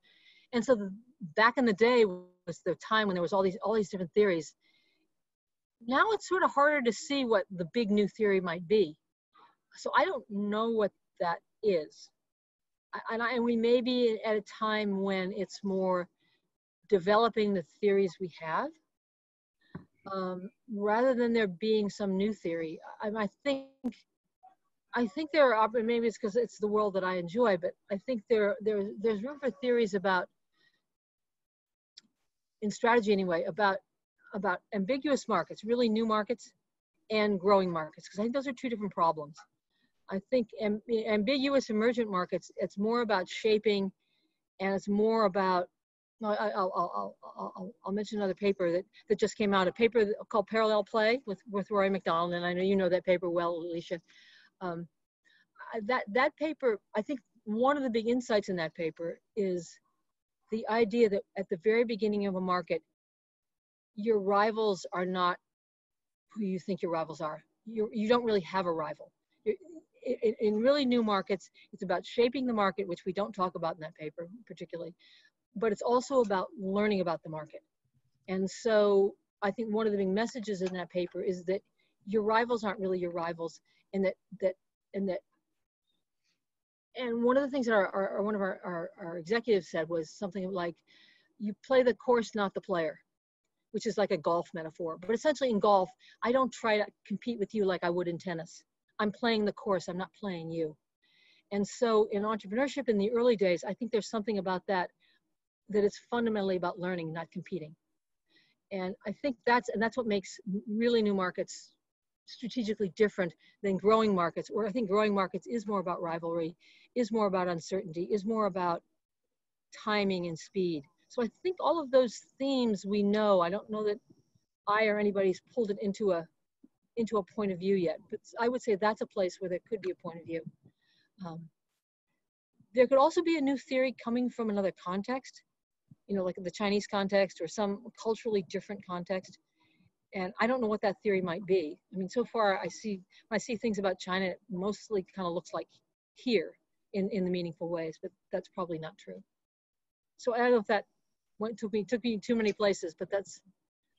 And so the, back in the day was the time when there was all these all these different theories. Now it's sort of harder to see what the big new theory might be. So I don't know what that is. And, I, and we may be at a time when it's more developing the theories we have um, rather than there being some new theory. I, I think I think there are maybe it's because it's the world that I enjoy, but I think there there there's room for theories about in strategy anyway about about ambiguous markets, really new markets, and growing markets because I think those are two different problems. I think amb ambiguous emergent markets it's more about shaping, and it's more about I, will I'll, I'll, mention another paper that, that just came out, a paper called Parallel Play with, with Rory McDonald, and I know you know that paper well, Alicia. Um, that, that paper, I think one of the big insights in that paper is the idea that at the very beginning of a market, your rivals are not who you think your rivals are. You're, you don't really have a rival. In, in really new markets, it's about shaping the market, which we don't talk about in that paper particularly, but it's also about learning about the market. And so I think one of the big messages in that paper is that your rivals aren't really your rivals, and that that and that. And one of the things that our, our one of our, our, our executives said was something like, "You play the course, not the player," which is like a golf metaphor. But essentially, in golf, I don't try to compete with you like I would in tennis. I'm playing the course. I'm not playing you. And so, in entrepreneurship in the early days, I think there's something about that that it's fundamentally about learning, not competing. And I think that's and that's what makes really new markets strategically different than growing markets. Where I think growing markets is more about rivalry, is more about uncertainty, is more about timing and speed. So I think all of those themes we know. I don't know that I or anybody's pulled it into a into a point of view yet, but I would say that's a place where there could be a point of view. Um, there could also be a new theory coming from another context you know, like the Chinese context or some culturally different context. And I don't know what that theory might be. I mean, so far I see I see things about China, it mostly kind of looks like here in, in the meaningful ways, but that's probably not true. So I don't know if that went took me took me too many places, but that's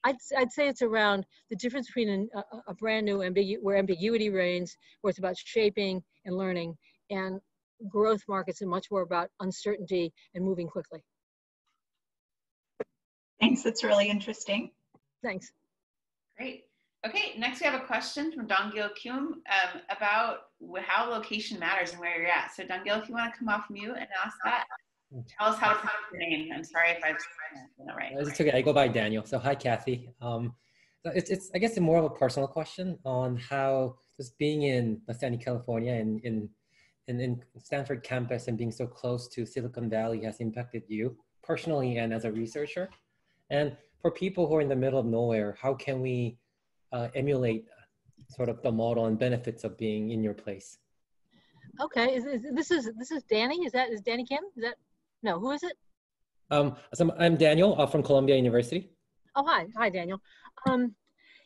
I'd, I'd say it's around the difference between an, a, a, brand new ambigu where ambiguity reigns, where it's about shaping and learning, and growth markets and much more about uncertainty and moving quickly. Thanks, that's really interesting. Thanks. Great. Okay, next we have a question from Dongil Keum um, about how location matters and where you're at. So Dongil, if you want to come off mute and ask that, tell us how to pronounce your name. I'm sorry if I've said that right. It's okay. I go by Daniel. So hi, Kathy. Um, it's, it's I guess it's more of a personal question on how just being in Los Angeles, California, and in, in in Stanford campus and being so close to Silicon Valley has impacted you personally and as a researcher. And for people who are in the middle of nowhere, how can we uh, emulate sort of the model and benefits of being in your place? Okay, is, is, this is this is Danny. Is that is Danny Kim? Is that no? Who is it? Um, so I'm Daniel uh, from Columbia University. Oh hi, hi Daniel. Um,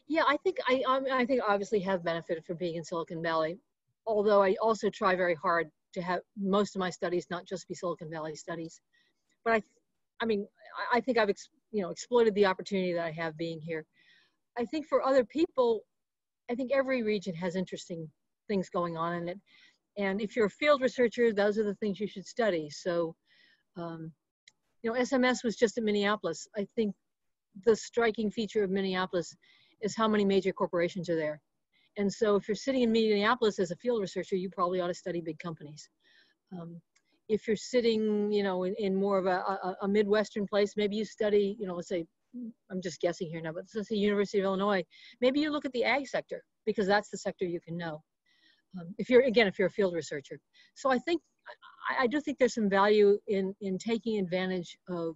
yeah, I think I um, I think obviously have benefited from being in Silicon Valley, although I also try very hard to have most of my studies not just be Silicon Valley studies. But I, I mean, I think I've you know exploited the opportunity that I have being here. I think for other people, I think every region has interesting things going on in it. And if you're a field researcher, those are the things you should study. So, um, you know, SMS was just in Minneapolis. I think the striking feature of Minneapolis is how many major corporations are there. And so if you're sitting in Minneapolis as a field researcher, you probably ought to study big companies. Um, if you're sitting, you know, in, in more of a, a, a, Midwestern place, maybe you study, you know, let's say, I'm just guessing here now, but let's say University of Illinois, maybe you look at the ag sector because that's the sector you can know. Um, if you're, again, if you're a field researcher. So I think, I, I do think there's some value in, in taking advantage of,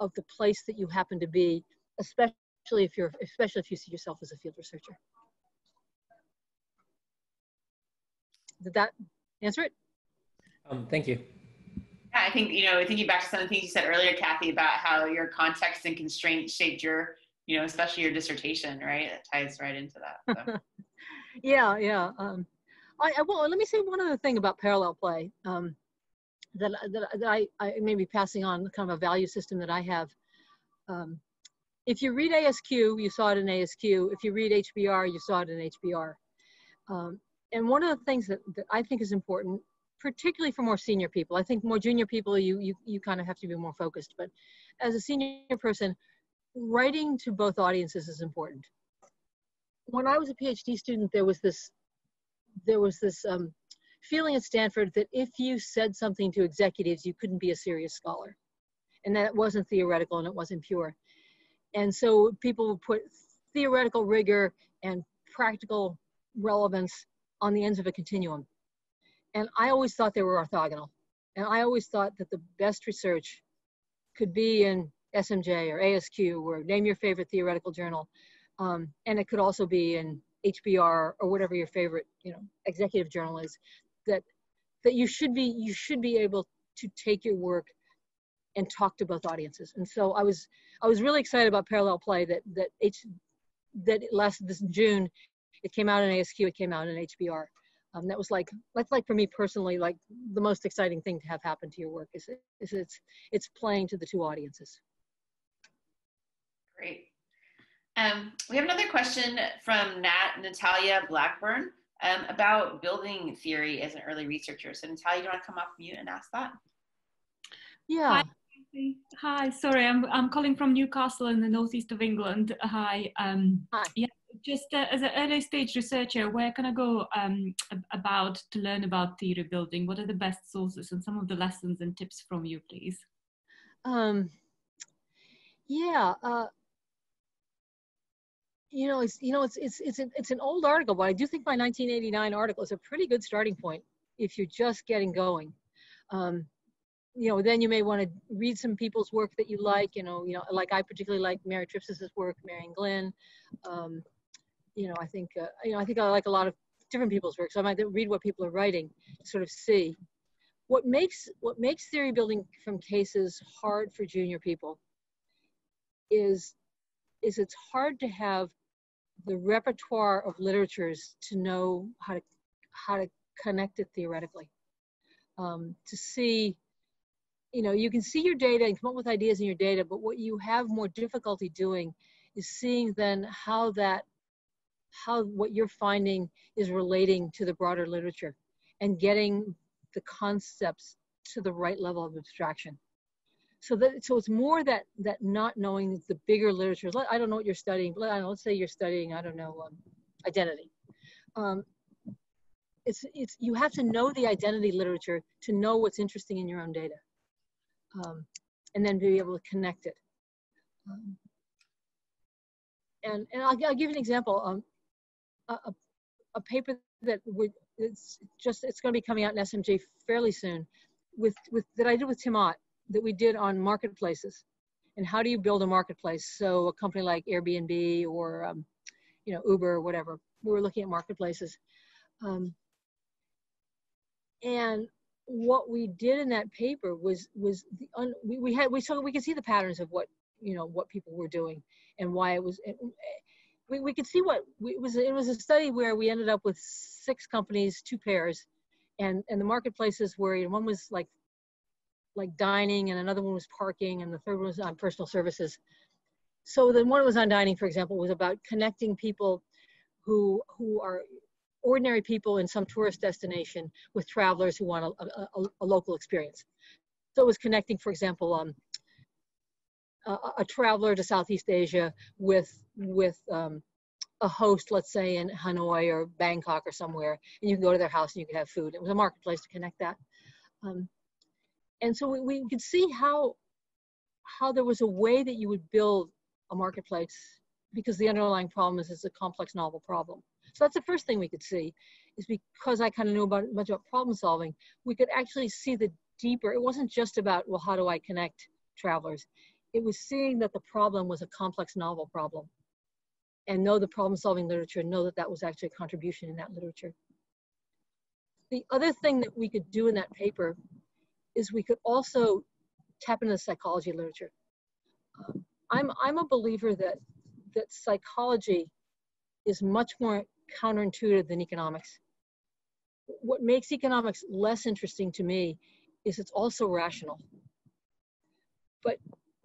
of the place that you happen to be, especially if you're, especially if you see yourself as a field researcher. Did that answer it? Um, thank you. Yeah, I think, you know, thinking back to some of the things you said earlier, Kathy, about how your context and constraints shaped your, you know, especially your dissertation, right? That ties right into that. So. yeah, yeah. Um, I, I well, let me say one other thing about parallel play um, that that, that I, I may be passing on kind of a value system that I have. Um, if you read ASQ, you saw it in ASQ. If you read HBR, you saw it in HBR. Um, and one of the things that, that I think is important, particularly for more senior people, I think more junior people, you, you, you kind of have to be more focused. But as a senior person, writing to both audiences is important. When I was a PhD student, there was this, there was this um, feeling at Stanford that if you said something to executives, you couldn't be a serious scholar. And that wasn't theoretical and it wasn't pure. And so people would put theoretical rigor and practical relevance on the ends of a continuum. And I always thought they were orthogonal. And I always thought that the best research could be in SMJ or ASQ or name your favorite theoretical journal. Um, and it could also be in HBR or whatever your favorite, you know, executive journal is. That that you should be you should be able to take your work and talk to both audiences. And so I was I was really excited about Parallel Play that that H that lasted this June. It came out in ASQ. It came out in HBR. Um, that was like that's like for me personally like the most exciting thing to have happen to your work is, is it's it's playing to the two audiences. Great. Um, we have another question from Nat Natalia Blackburn um, about building theory as an early researcher. So Natalia, do you want to come off mute and ask that? Yeah. Hi. Hi, sorry, I'm I'm calling from Newcastle in the northeast of England. Hi. Um, Hi. Yeah, just uh, as an early stage researcher, where can I go um, about to learn about theory building? What are the best sources and some of the lessons and tips from you, please? Um, yeah. Uh, you know, it's you know, it's it's it's an, it's an old article, but I do think my 1989 article is a pretty good starting point if you're just getting going. Um, you know, then you may want to read some people's work that you like. You know, you know, like I particularly like Mary Tripsas's work, Mary Ann Glynn. Um, you know, I think uh, you know, I think I like a lot of different people's work, so I might read what people are writing, sort of see. What makes what makes theory building from cases hard for junior people is is it's hard to have the repertoire of literatures to know how to how to connect it theoretically. Um, to see you know, you can see your data and come up with ideas in your data, but what you have more difficulty doing is seeing then how that, how what you're finding is relating to the broader literature and getting the concepts to the right level of abstraction. So that, so it's more that, that not knowing the bigger literature. I don't know what you're studying, but let's say you're studying, I don't know, um, identity. Um, it's, it's, you have to know the identity literature to know what's interesting in your own data um, and then be able to connect it. Um, and and I'll, I'll, give you an example. Um, a, a paper that would it's just it's going to be coming out in SMJ fairly soon, with with that I did with Tim Ott that we did on marketplaces, and how do you build a marketplace? So a company like Airbnb or um, you know Uber or whatever. We were looking at marketplaces, um, and what we did in that paper was was the un, we, we had we saw we could see the patterns of what you know what people were doing and why it was it, we, we could see what we, it was it was a study where we ended up with six companies two pairs and and the marketplaces were you know, one was like like dining and another one was parking and the third one was on personal services so the one was on dining for example was about connecting people who who are ordinary people in some tourist destination with travelers who want a, a, a local experience. So it was connecting, for example, um, a, a, traveler to Southeast Asia with with um, a host, let's say in Hanoi or Bangkok or somewhere, and you can go to their house and you can have food. It was a marketplace to connect that. Um, and so we, we could see how how there was a way that you would build a marketplace because the underlying problem is it's a complex novel problem. So that's the first thing we could see is because I kind of knew about much about problem solving, we could actually see the deeper, it wasn't just about, well, how do I connect travelers? It was seeing that the problem was a complex novel problem and know the problem solving literature and know that that was actually a contribution in that literature. The other thing that we could do in that paper is we could also tap into the psychology literature. I'm, I'm a believer that, that psychology is much more counterintuitive than economics. What makes economics less interesting to me is it's also rational. But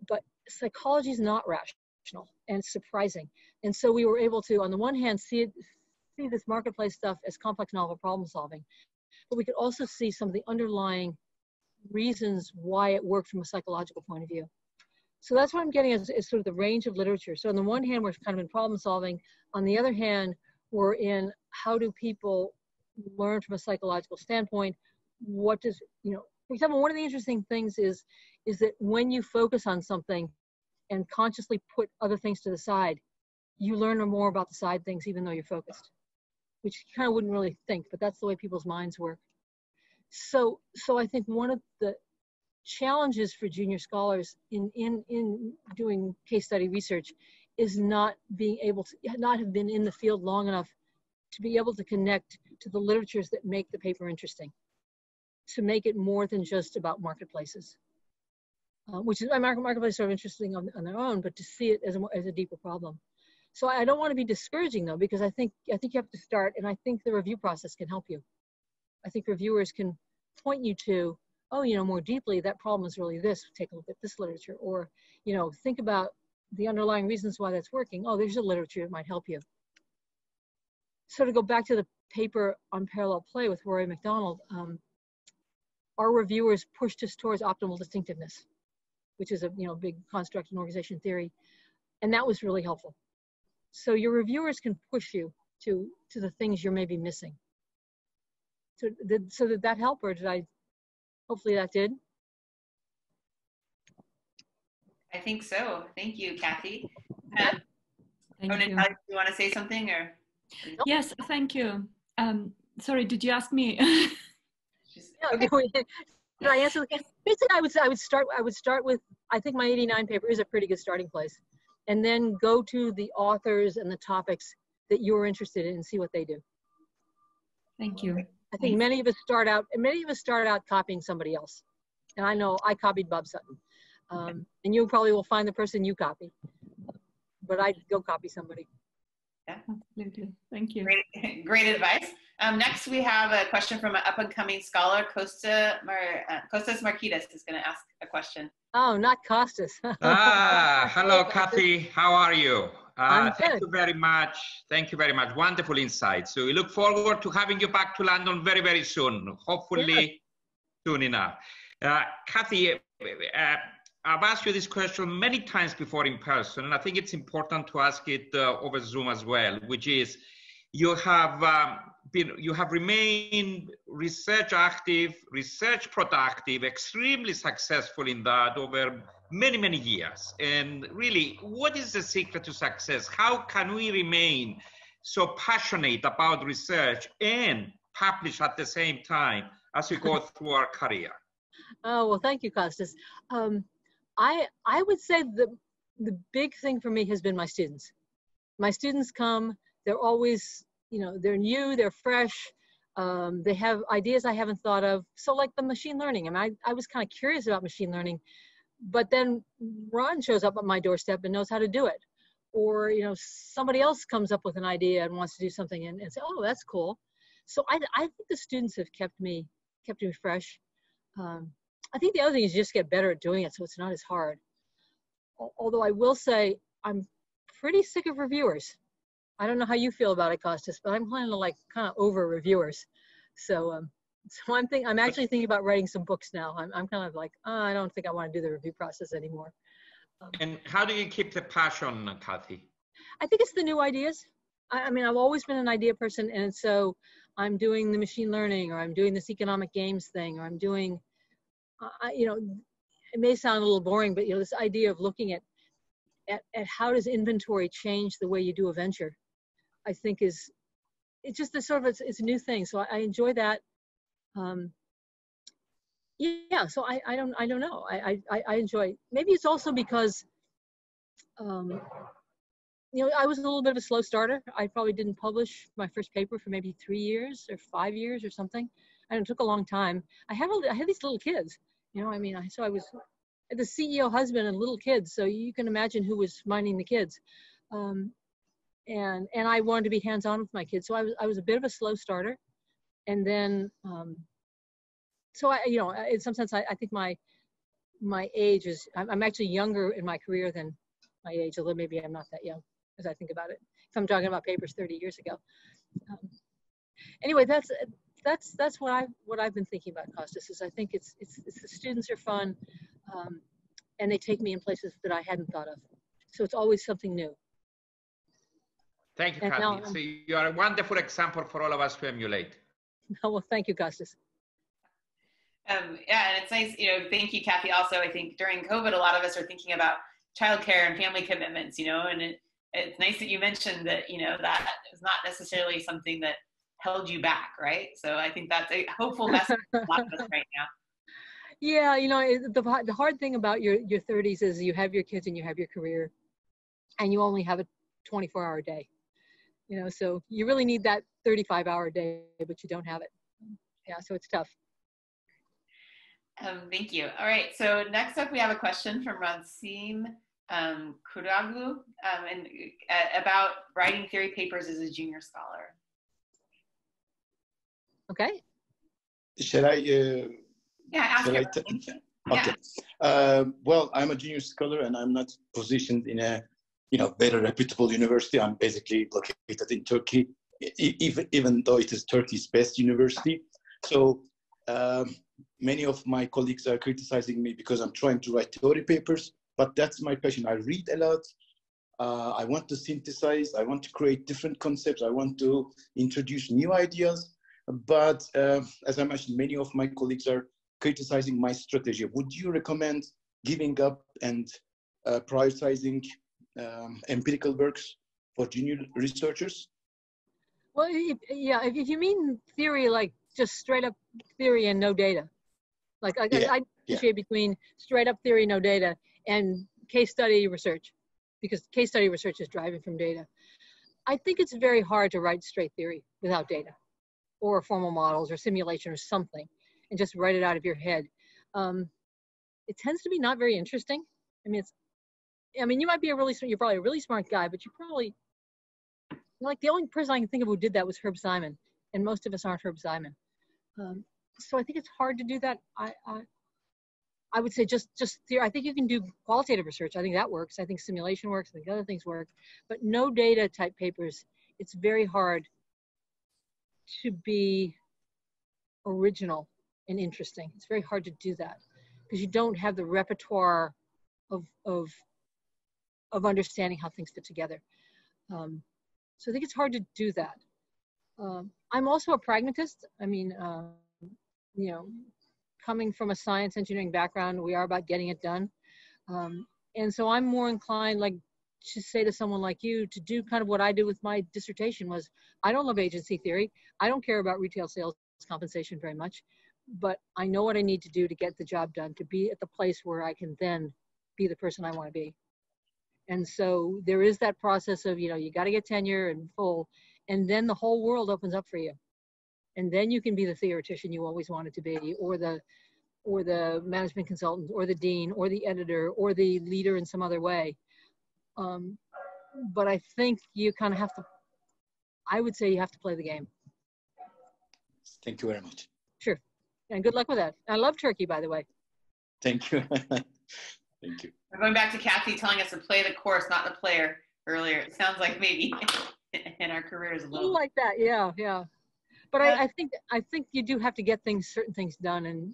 but psychology is not rational and surprising. And so we were able to, on the one hand, see it, see this marketplace stuff as complex novel problem solving, but we could also see some of the underlying reasons why it worked from a psychological point of view. So that's what I'm getting is, is sort of the range of literature. So on the one hand, we're kind of in problem solving. On the other hand, we're in how do people learn from a psychological standpoint? What does, you know, for example, one of the interesting things is, is that when you focus on something and consciously put other things to the side, you learn more about the side things even though you're focused, which you kind of wouldn't really think, but that's the way people's minds work. So, so I think one of the challenges for junior scholars in, in, in doing case study research is not being able to, not have been in the field long enough to be able to connect to the literatures that make the paper interesting, to make it more than just about marketplaces. Uh, which is, market, marketplaces are interesting on, on, their own, but to see it as a, as a deeper problem. So I don't want to be discouraging though, because I think, I think you have to start, and I think the review process can help you. I think reviewers can point you to oh, you know, more deeply, that problem is really this. Take a look at this literature. Or, you know, think about the underlying reasons why that's working. Oh, there's a literature that might help you. So to go back to the paper on parallel play with Rory McDonald, um, our reviewers pushed us towards optimal distinctiveness, which is a you know big construct in organization theory, and that was really helpful. So your reviewers can push you to to the things you're maybe missing. So did so did that help, or did I Hopefully that did. I think so. Thank you, Kathy. Um, thank oh, you. Natalia, you want to say something or? Yes, thank you. Um, sorry, did you ask me? Did I answer? Basically, I would I would start I would start with I think my 89 paper is a pretty good starting place, and then go to the authors and the topics that you're interested in and see what they do. Thank you. I think many of us start out, and many of us start out copying somebody else. And I know I copied Bob Sutton. Um, and you probably will find the person you copy. But I'd go copy somebody. Yeah, absolutely. Thank you. Great, great advice. Um, next, we have a question from an up and coming scholar, Costa Mar uh, Costas Markides is going to ask a question. Oh, not Costas. ah, hello, Kathy. How are you? Uh, thank you very much. Thank you very much. Wonderful insight. So we look forward to having you back to London very, very soon. Hopefully soon enough. Uh, Kathy, uh, I've asked you this question many times before in person, and I think it's important to ask it uh, over Zoom as well, which is you have um, been, you have remained research active, research productive, extremely successful in that over many, many years. And really, what is the secret to success? How can we remain so passionate about research and publish at the same time as we go through our career? Oh, well, thank you, Costas. Um, I, I would say the, the big thing for me has been my students. My students come, they're always, you know, they're new, they're fresh, um, they have ideas I haven't thought of. So like the machine learning, I mean, I, I was kind of curious about machine learning but then Ron shows up at my doorstep and knows how to do it. Or, you know, somebody else comes up with an idea and wants to do something and, and say, oh, that's cool. So I, I think the students have kept me, kept me fresh. Um, I think the other thing is just get better at doing it so it's not as hard. Although I will say I'm pretty sick of reviewers. I don't know how you feel about it, Costas, but I'm kind of like kind of over reviewers. So um, so I'm think I'm actually thinking about writing some books now. I'm I'm kind of like oh, I don't think I want to do the review process anymore. Um, and how do you keep the passion, Kathy? I think it's the new ideas. I, I mean, I've always been an idea person, and so I'm doing the machine learning, or I'm doing this economic games thing, or I'm doing, uh, you know, it may sound a little boring, but you know, this idea of looking at at, at how does inventory change the way you do a venture, I think is it's just the sort of it's, it's a new thing. So I, I enjoy that um, yeah, so I, I don't I don't know. I, I, I enjoy. Maybe it's also because, um, you know, I was a little bit of a slow starter. I probably didn't publish my first paper for maybe three years or five years or something, and it took a long time. I have a, I had these little kids. You know, I mean, I, so I was the CEO husband and little kids, so you can imagine who was minding the kids. Um, and and I wanted to be hands on with my kids. So I was I was a bit of a slow starter, and then um, so I you know in some sense I, I think my my age is I'm, I'm actually younger in my career than my age, although maybe I'm not that young as I think about it. If I'm talking about papers 30 years ago. Um, anyway, that's that's that's what I what I've been thinking about Costas is I think it's it's, it's the students are fun, um, and they take me in places that I hadn't thought of. So it's always something new. Thank you, Kathy. So you are a wonderful example for all of us to emulate. Oh, well, thank you, Costas. Um, yeah, and it's nice, you know, thank you, Kathy. Also, I think during COVID, a lot of us are thinking about childcare and family commitments, you know, and it, it's nice that you mentioned that, you know, that is not necessarily something that held you back, right? So I think that's a hopeful message for a lot of us right now. Yeah, you know, the, the hard thing about your, your 30s is you have your kids and you have your career and you only have a 24 hour day. You know, so you really need that 35 hour day, but you don't have it. Yeah, so it's tough. Um, thank you. All right, so next up we have a question from Ransim um, Kuragu um, and, uh, about writing theory papers as a junior scholar. Okay. Shall I? Uh, yeah, ask shall I Okay. Uh, well, I'm a junior scholar and I'm not positioned in a, you know, very reputable university. I'm basically located in Turkey, even, even though it is Turkey's best university. So um, many of my colleagues are criticizing me because I'm trying to write theory papers, but that's my passion. I read a lot. Uh, I want to synthesize. I want to create different concepts. I want to introduce new ideas. But uh, as I mentioned, many of my colleagues are criticizing my strategy. Would you recommend giving up and uh, prioritizing um, empirical works for junior researchers? Well, if, yeah, if you mean theory, like just straight up theory and no data, like I, yeah. I differentiate yeah. between straight up theory, no data, and case study research, because case study research is driving from data. I think it's very hard to write straight theory without data or formal models or simulation or something and just write it out of your head. Um, it tends to be not very interesting. I mean, it's, I mean, you might be a really, you're probably a really smart guy, but you probably, like the only person I can think of who did that was Herb Simon, and most of us aren't Herb Simon. Um, so I think it's hard to do that. I, I, I would say just, just theory. I think you can do qualitative research. I think that works. I think simulation works. I think other things work, but no data type papers. It's very hard to be original and interesting. It's very hard to do that because you don't have the repertoire of, of, of understanding how things fit together. Um, so I think it's hard to do that. Um, I'm also a pragmatist. I mean, uh, you know, coming from a science engineering background, we are about getting it done. Um, and so I'm more inclined, like to say to someone like you to do kind of what I did with my dissertation was I don't love agency theory. I don't care about retail sales compensation very much, but I know what I need to do to get the job done, to be at the place where I can then be the person I want to be. And so there is that process of, you know, you got to get tenure and full, and then the whole world opens up for you. And then you can be the theoretician you always wanted to be, or the or the management consultant, or the dean, or the editor, or the leader in some other way. Um, but I think you kind of have to, I would say you have to play the game. Thank you very much. Sure. And good luck with that. I love turkey, by the way. Thank you. Thank you. We're going back to Kathy telling us to play the course, not the player earlier. It sounds like maybe in our careers a little like that. Yeah, yeah. But I, I think I think you do have to get things, certain things done, and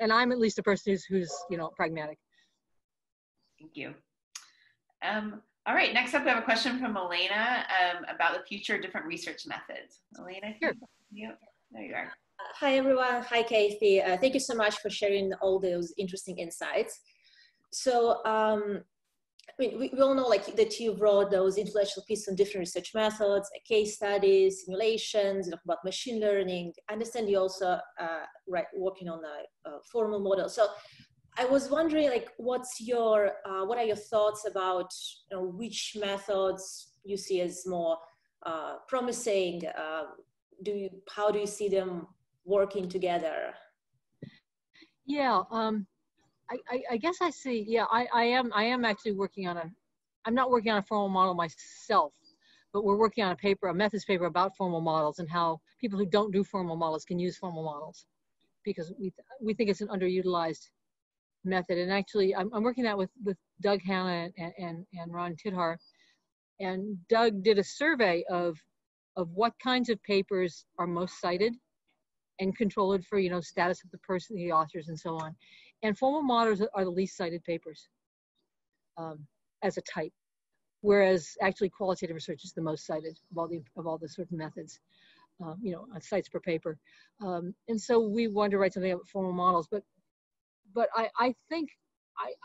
and I'm at least a person who's who's you know pragmatic. Thank you. Um, all right, next up we have a question from Elena um, about the future of different research methods. Elena, sure. you, there you are. Hi everyone, hi Kathy. Uh, thank you so much for sharing all those interesting insights. So, um, I mean, we, we all know like that you wrote those intellectual pieces on different research methods, case studies, simulations, you know, about machine learning. I understand you also uh, right, working on a, a formal model. So I was wondering, like, what's your, uh, what are your thoughts about you know, which methods you see as more uh, promising? Uh, do you, how do you see them working together? Yeah, um, I, I, I, guess I see. Yeah, I, I am, I am actually working on a. I'm not working on a formal model myself, but we're working on a paper, a methods paper about formal models and how people who don't do formal models can use formal models because we, we think it's an underutilized method. And actually, I'm, I'm working that with, with Doug Hannah and, and, and Ron Tidhar. And Doug did a survey of, of what kinds of papers are most cited and controlled for, you know, status of the person, the authors, and so on. And formal models are the least cited papers um, as a type, whereas actually qualitative research is the most cited of all the, of all the sort of methods. Um, you know, on cites per paper. Um, and so we wanted to write something about formal models, but but I, I think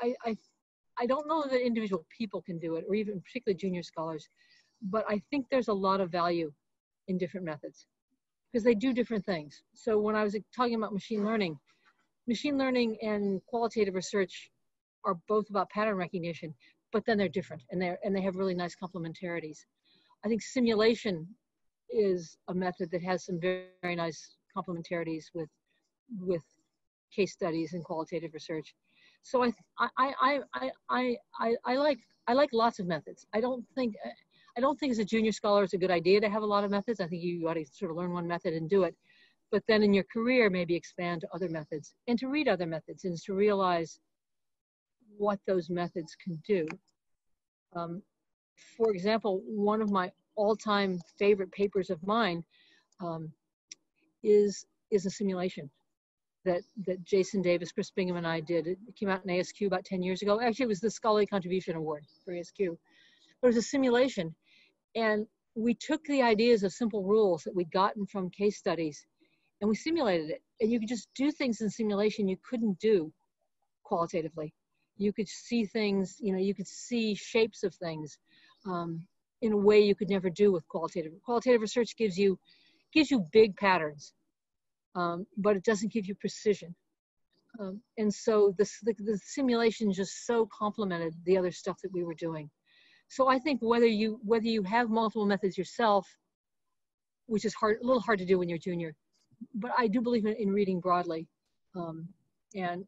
I, I, I don't know that individual people can do it, or even particularly junior scholars, but I think there's a lot of value in different methods because they do different things. So when I was talking about machine learning, machine learning and qualitative research are both about pattern recognition, but then they're different and they're and they have really nice complementarities. I think simulation is a method that has some very, very nice complementarities with with case studies and qualitative research. So I, I, I, I, I, I, like, I like lots of methods. I don't think, I don't think as a junior scholar it's a good idea to have a lot of methods. I think you ought to sort of learn one method and do it. But then in your career, maybe expand to other methods and to read other methods and to realize what those methods can do. Um, for example, one of my all-time favorite papers of mine um, is is a simulation that, that Jason Davis, Chris Bingham, and I did. It came out in ASQ about 10 years ago. Actually, it was the Scholarly Contribution Award for ASQ. But it was a simulation. And we took the ideas of simple rules that we'd gotten from case studies and we simulated it. And you could just do things in simulation you couldn't do qualitatively. You could see things, you know, you could see shapes of things um, in a way you could never do with qualitative. Qualitative research gives you gives you big patterns um, but it doesn't give you precision. Um, and so the, the simulation just so complemented the other stuff that we were doing. So I think whether you whether you have multiple methods yourself, which is hard a little hard to do when you're junior, but I do believe in, in reading broadly, um, and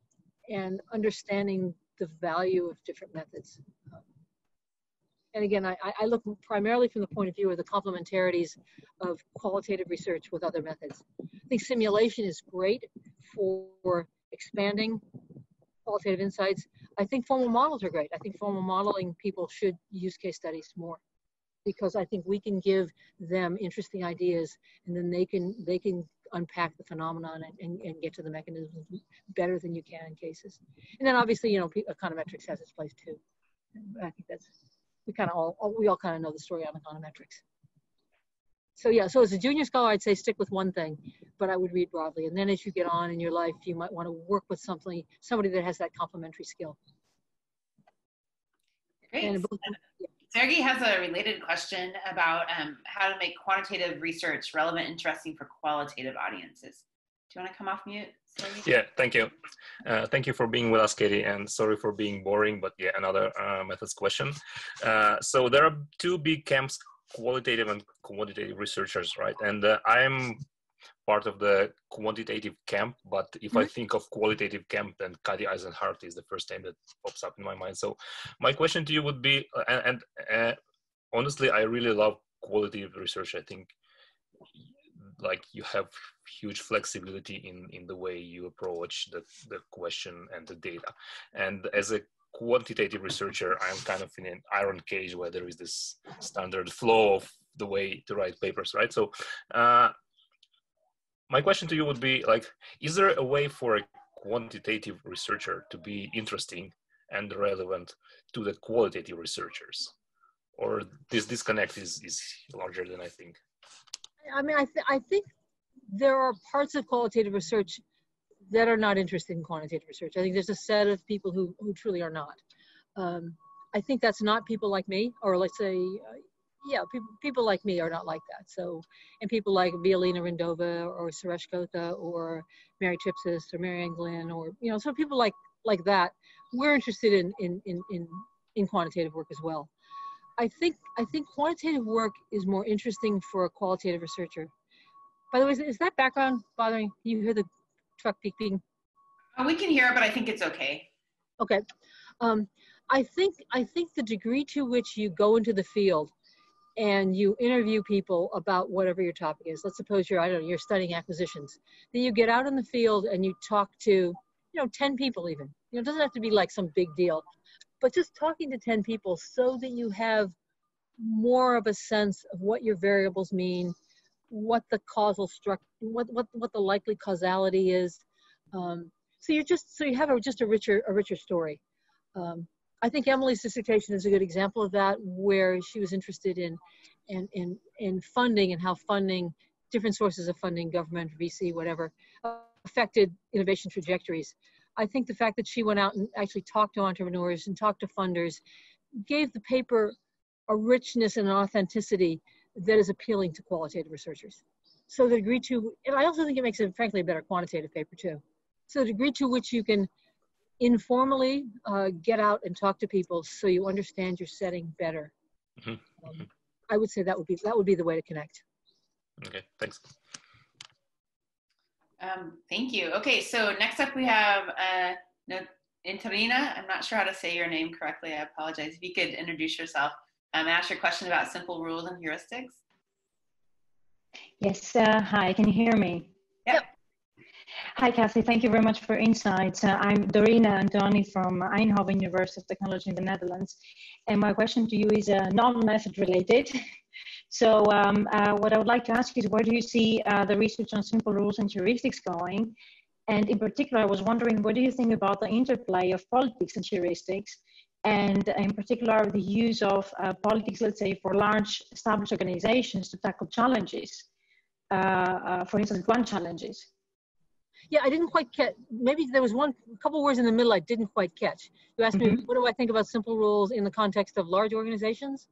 and understanding the value of different methods. Um, and again, I, I look primarily from the point of view of the complementarities of qualitative research with other methods. I think simulation is great for expanding qualitative insights. I think formal models are great. I think formal modeling people should use case studies more because I think we can give them interesting ideas and then they can they can unpack the phenomenon and, and, and get to the mechanisms better than you can in cases. And then obviously, you know, econometrics has its place too. I think that's we kind of all, we all kind of know the story on econometrics. So yeah, so as a junior scholar, I'd say stick with one thing, but I would read broadly. And then as you get on in your life, you might want to work with something, somebody that has that complementary skill. Great. Sergey has a related question about um, how to make quantitative research relevant, and interesting for qualitative audiences. Do you want to come off mute? Yeah, thank you. Uh, thank you for being with us, Katie, and sorry for being boring, but yeah, another uh, methods question. Uh, so there are two big camps, qualitative and quantitative researchers, right? And uh, I'm part of the quantitative camp, but if mm-hmm. I think of qualitative camp, then Kadi Eisenhardt is the first name that pops up in my mind. So my question to you would be, uh, and, and uh, honestly, I really love qualitative research. I think like you have huge flexibility in in the way you approach the, the question and the data and as a quantitative researcher i'm kind of in an iron cage where there is this standard flow of the way to write papers right so uh, my question to you would be like is there a way for a quantitative researcher to be interesting and relevant to the qualitative researchers or this disconnect is is larger than i think I mean, I, th- I think there are parts of qualitative research that are not interested in quantitative research. I think there's a set of people who, who truly are not. Um, I think that's not people like me, or let's say, yeah, people, people like me are not like that. So, and people like Violina Rindova or Suresh Kotha or Mary Tripsas or Mary Ann Glynn or, you know, so people like, like that, we're interested in, in, in, in, in quantitative work as well. I think I think quantitative work is more interesting for a qualitative researcher. By the way, is, is that background bothering you? Hear the truck beeping? Uh, we can hear it, but I think it's okay. Okay. Um, I think I think the degree to which you go into the field and you interview people about whatever your topic is. Let's suppose you're, I don't know, you're studying acquisitions. Then you get out in the field and you talk to, you know, 10 people even. You know, it doesn't have to be like some big deal, but just talking to 10 people so that you have more of a sense of what your variables mean, what the causal structure, what, what, what the likely causality is. Um, so you're just, so you have a, just a richer, a richer story. Um, I think Emily's dissertation is a good example of that, where she was interested in, in, in, in funding and how funding, different sources of funding, government, VC, whatever, affected innovation trajectories. I think the fact that she went out and actually talked to entrepreneurs and talked to funders gave the paper a richness and an authenticity that is appealing to qualitative researchers. So the degree to, and I also think it makes it frankly a better quantitative paper too. So the degree to which you can informally uh, get out and talk to people so you understand your setting better. Mm-hmm. Um, I would say that would be that would be the way to connect. Okay, thanks. Um, thank you. Okay, so next up we have uh, Interina. I'm not sure how to say your name correctly. I apologize. If you could introduce yourself um, ask your question about simple rules and heuristics. Yes. Uh, hi. Can you hear me? Yep. Hi, Kathy. Thank you very much for insights. Uh, I'm Dorina Antoni from Eindhoven University of Technology in the Netherlands. And my question to you is uh, non-method related. So um, uh, what I would like to ask is where do you see uh, the research on simple rules and heuristics going? And in particular, I was wondering, what do you think about the interplay of politics and heuristics? and in particular the use of uh, politics, let's say, for large established organizations to tackle challenges, uh, for instance, grand challenges. Yeah, I didn't quite catch. Maybe there was one a couple words in the middle I didn't quite catch. You asked mm-hmm. me, what do I think about simple rules in the context of large organizations?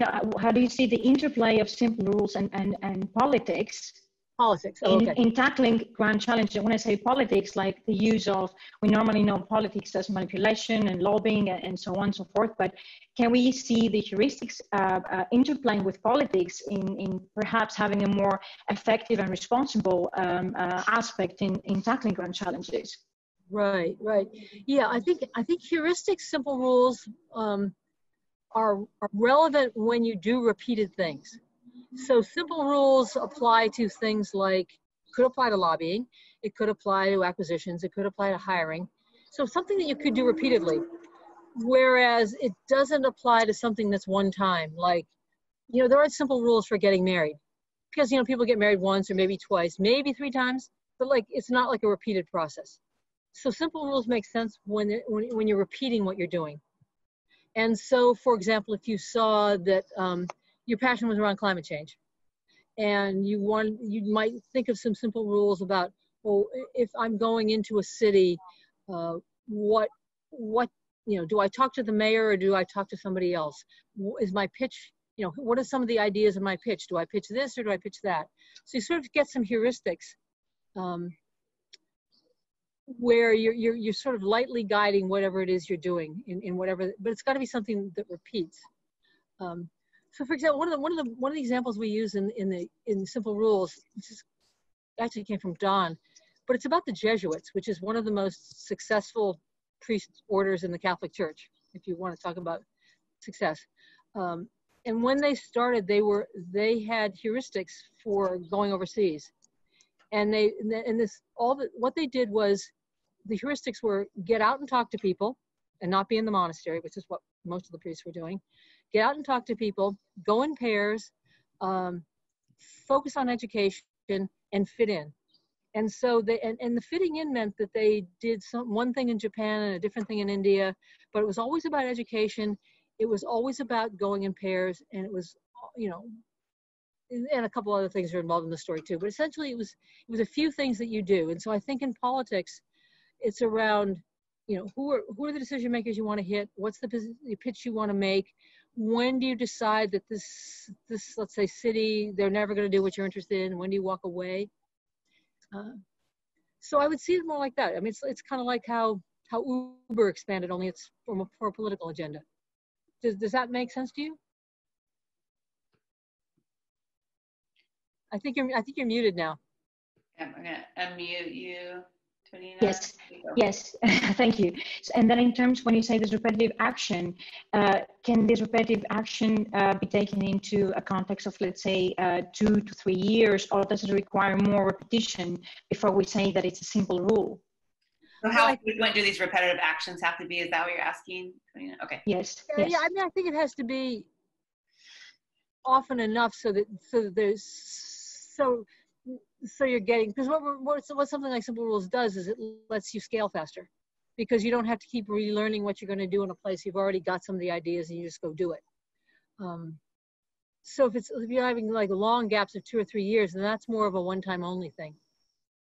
Yeah, how do you see the interplay of simple rules and, and, and politics politics. Oh, okay. in, in, tackling grand challenges when i say politics like the use of we normally know politics as manipulation and lobbying and, and so on and so forth but can we see the heuristics uh, uh, interplaying with politics in, in perhaps having a more effective and responsible um, uh, aspect in, in tackling grand challenges? Right right. Yeah i think i think heuristics simple rules um, are, are relevant when you do repeated things so simple rules apply to things like, could apply to lobbying, it could apply to acquisitions, it could apply to hiring. So something that you could do repeatedly. Whereas it doesn't apply to something that's one time, like, you know, there are simple rules for getting married. Because, you know, people get married once or maybe twice, maybe three times, but like, it's not like a repeated process. So simple rules make sense when, when, when you're repeating what you're doing. And so, for example, if you saw that um, your passion was around climate change. And you want you might think of some simple rules about well if i'm going into a city uh, what what you know do i talk to the mayor or do i talk to somebody else? Is my pitch you know what are some of the ideas of my pitch? Do i pitch this or do i pitch that? So you sort of get some heuristics um, where you're, you're you're sort of lightly guiding whatever it is you're doing in, in whatever but it's got to be something that repeats. Um, so for example, one of the one of the one of the examples we use in in the in simple rules, is actually came from Don, but it's about the Jesuits, which is one of the most successful priest orders in the Catholic Church. If you want to talk about success, um, and when they started, they were they had heuristics for going overseas, and they and this all the what they did was the heuristics were get out and talk to people and not be in the monastery, which is what most of the priests were doing get out and talk to people, go in pairs, um, focus on education, and fit in. And so they and, and the fitting in meant that they did some one thing in Japan and a different thing in India, but it was always about education. It was always about going in pairs, and it was you know and a couple other things are involved in the story too but essentially it was it was a few things that you do and so i think in politics it's around you know who are who are the decision makers you want to hit what's the, the pitch you want to make when do you decide that this this let's say city they're never going to do what you're interested in when do you walk away? Uh, so i would see it more like that. I mean it's, it's kind of like how how uber expanded only it's from a, for a political agenda. Does, does that make sense to you? I think you're i think you're muted now. I'm gonna unmute you Yes, yes, thank you. And then in terms, when you say this repetitive action, uh, can this repetitive action uh, be taken into a context of, let's say, uh, two to three years, or does it require more repetition before we say that it's a simple rule? So how frequent do these repetitive actions have to be? Is that what you're asking? Okay. Yes. Yeah, yes. yeah, I mean, I think it has to be often enough so that so that there's so so you're getting because what, what what something like simple rules does is it lets you scale faster because you don't have to keep relearning what you're going to do in a place. You've already got some of the ideas and you just go do it. Um, so if it's if you're having like long gaps of two or three years then that's more of a one-time only thing.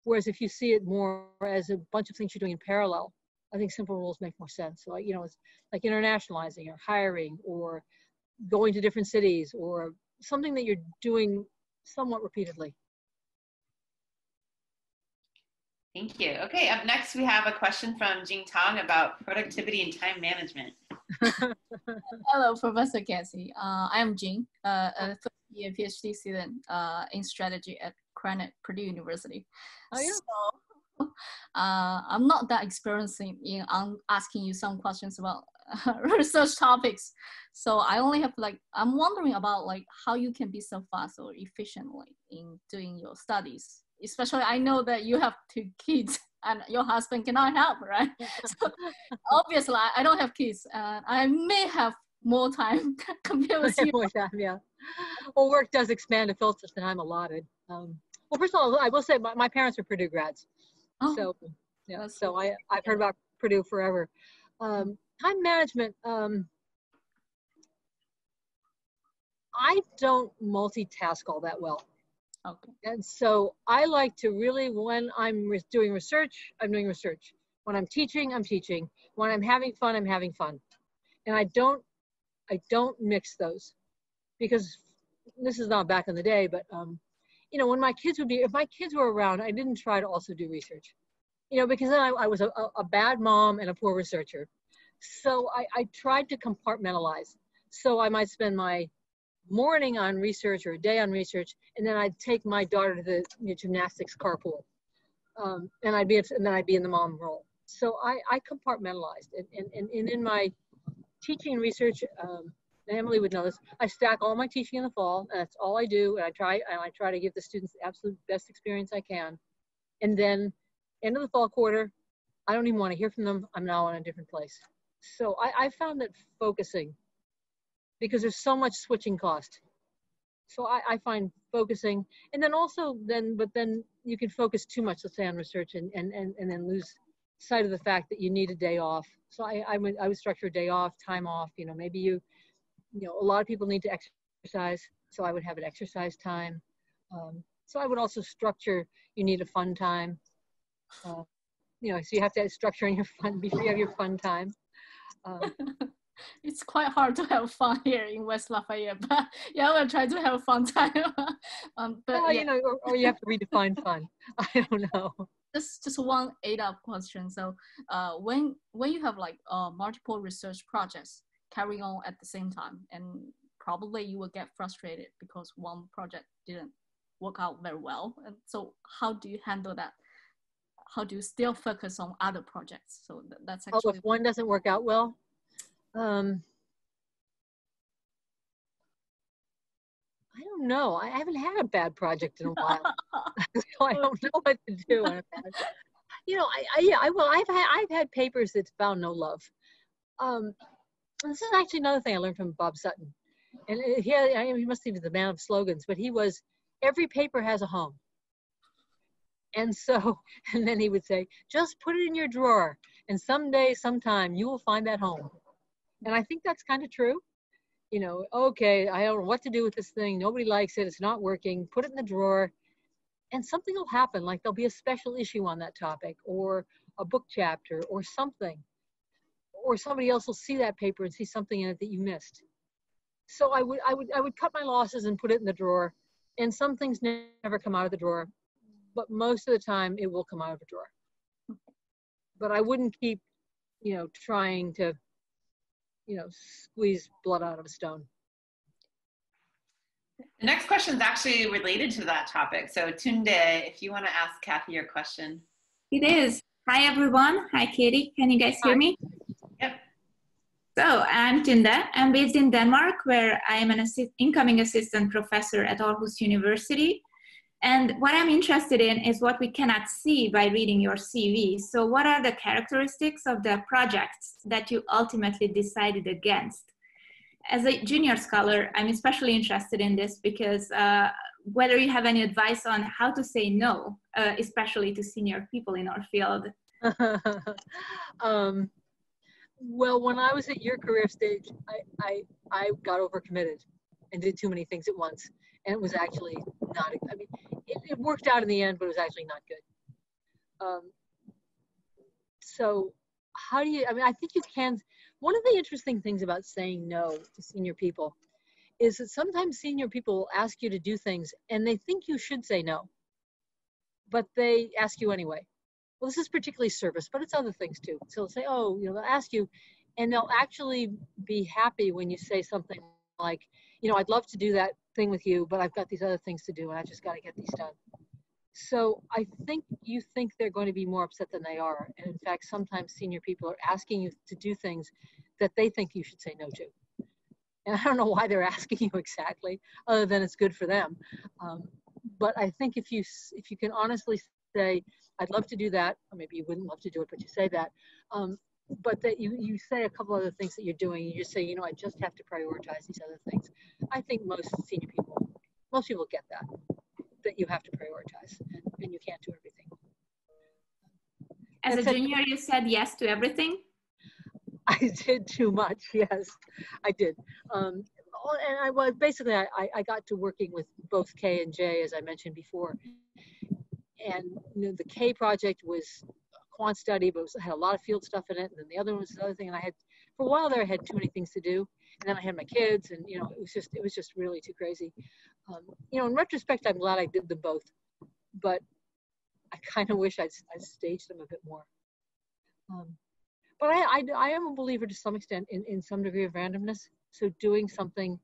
Whereas if you see it more as a bunch of things you're doing in parallel i think simple rules make more sense. So you know it's like internationalizing or hiring or going to different cities or something that you're doing somewhat repeatedly Thank you. Okay, up next we have a question from Jing Tong about productivity and time management. Hello, Professor Cassie. Uh, I am Jing, uh, a third year PhD student uh, in strategy at Krannert Purdue University. Oh, yeah. So, uh, I'm not that experienced in um, asking you some questions about research topics. So I only have like, I'm wondering about like how you can be so fast or efficiently in doing your studies especially I know that you have two kids and your husband cannot help, right? so obviously I don't have kids and I may have more time compared with you. more time, yeah. Well, work does expand to fill the time allotted. Um, well, first of all, I will say my, my parents are Purdue grads. Oh, so, yeah, so I, I've heard about Purdue forever. Um, time management, um, I don't multitask all that well. Okay. And so I like to really, when I'm re- doing research, I'm doing research. When I'm teaching, I'm teaching. When I'm having fun, I'm having fun. And I don't, I don't mix those because this is not back in the day, but um, you know, when my kids would be, if my kids were around, I didn't try to also do research, you know, because then I, I was a, a bad mom and a poor researcher. So I, I tried to compartmentalize. So I might spend my morning on research or a day on research, and then I'd take my daughter to the you know, gymnastics carpool, um, and I'd be and then I'd be in the mom role. So I, I compartmentalized, and, and, and, and in my teaching and research, um, Emily would know this. I stack all my teaching in the fall, that's all I do. And I try and I try to give the students the absolute best experience I can. And then, end of the fall quarter, I don't even want to hear from them. I'm now in a different place. So I, I found that focusing because there's so much switching cost. So I, I find focusing, and then also then, but then you can focus too much, let's say, on research, and and and, and then lose sight of the fact that you need a day off. So I I would I would structure a day off, time off. You know, maybe you, you know, a lot of people need to exercise, so I would have an exercise time. Um, so I would also structure. You need a fun time. Uh, you know, so you have to structure in your fun before you have your fun time. Um, it's quite hard to have fun here in West Lafayette, but yeah, we'll try to have a fun time. um, but well, yeah. you know, or, or, you have to redefine fun. I don't know. Just just one eight up question. So, uh, when when you have like uh, multiple research projects carrying on at the same time, and probably you will get frustrated because one project didn't work out very well. And so, how do you handle that? How do you still focus on other projects? So that's actually. Oh, if one doesn't work out well, um, I don't know. I haven't had a bad project in a while, so I don't know what to do. you know, I, I yeah, I well, I've had I've had papers that's found no love. Um, this is actually another thing I learned from Bob Sutton, and he had, I mean, he must be the man of slogans, but he was every paper has a home. And so, and then he would say, just put it in your drawer, and someday, sometime, you will find that home. And I think that's kind of true. You know, okay, I don't know what to do with this thing. Nobody likes it. It's not working. Put it in the drawer. And something will happen, like there'll be a special issue on that topic or a book chapter or something. Or somebody else will see that paper and see something in it that you missed. So I would I would I would cut my losses and put it in the drawer. And some things never come out of the drawer, but most of the time it will come out of the drawer. But I wouldn't keep, you know, trying to you know, squeeze blood out of a stone. The next question is actually related to that topic. So Tunde, if you want to ask Kathy your question. It is. Hi, everyone. Hi, Katie. Can you guys hear me? Yep. So I'm Tunde. I'm based in Denmark, where I am an assist incoming assistant professor at Aarhus University. And what I'm interested in is what we cannot see by reading your CV. So what are the characteristics of the projects that you ultimately decided against? As a junior scholar, I'm especially interested in this because uh, whether you have any advice on how to say no, uh, especially to senior people in our field. um, well, when I was at your career stage, I, I, I got overcommitted and did too many things at once. And it was actually not, I mean, it, it worked out in the end, but it was actually not good. Um, so how do you, I mean, I think you can, one of the interesting things about saying no to senior people is that sometimes senior people will ask you to do things and they think you should say no, but they ask you anyway. Well, this is particularly service, but it's other things too. So they'll say, oh, you know, they'll ask you, and they'll actually be happy when you say something like, you know, I'd love to do that thing with you, but I've got these other things to do and I just got to get these done. So I think you think they're going to be more upset than they are. And in fact, sometimes senior people are asking you to do things that they think you should say no to. And I don't know why they're asking you exactly, other than it's good for them. Um, but I think if you if you can honestly say, I'd love to do that, or maybe you wouldn't love to do it, but you say that, um, but that you, you say a couple other things that you're doing, you just say, you know, I just have to prioritize these other things. I think most senior people, most people get that, that you have to prioritize and you can't do everything. As a junior, you said yes to everything? I did too much. Yes, I did. Um, and I was basically I, I got to working with both K and J as I mentioned before, and you know, the K project was quant study, but it was, had a lot of field stuff in it, and then the other one was another thing. And I had for a while there I had too many things to do, and then I had my kids, and you know it was just it was just really too crazy. Um, you know, in retrospect, I'm glad I did them both, but I kind of wish I'd, I'd staged them a bit more. Um, but I, I, I am a believer to some extent in, in some degree of randomness. So doing something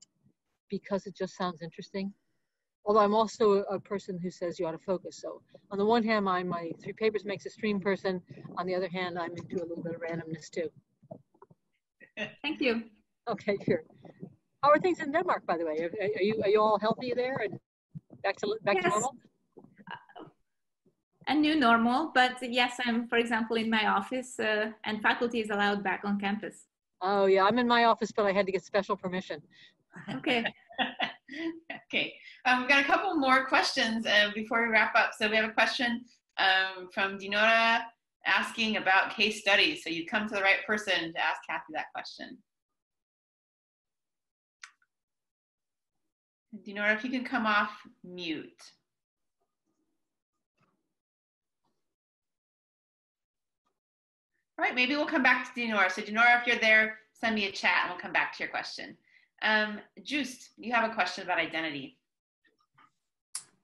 because it just sounds interesting. Although I'm also a, person who says you ought to focus. So on the one hand, I'm my three papers makes a stream person. On the other hand, I'm into a little bit of randomness too. Thank you. Okay, sure. How are things in Denmark, by the way? Are, are you are you all healthy there and back to back yes. to normal? a new normal, but yes, I'm, for example, in my office uh, and faculty is allowed back on campus. Oh yeah, I'm in my office, but I had to get special permission. Okay. okay, um, we've got a couple more questions uh, before we wrap up. So we have a question um, from Dinora asking about case studies. So you come to the right person to ask Kathy that question. Dinora, if you can come off mute. All right, maybe we'll come back to Dinora. So Dinora, if you're there, send me a chat and we'll come back to your question. Um, Joost, you have a question about identity.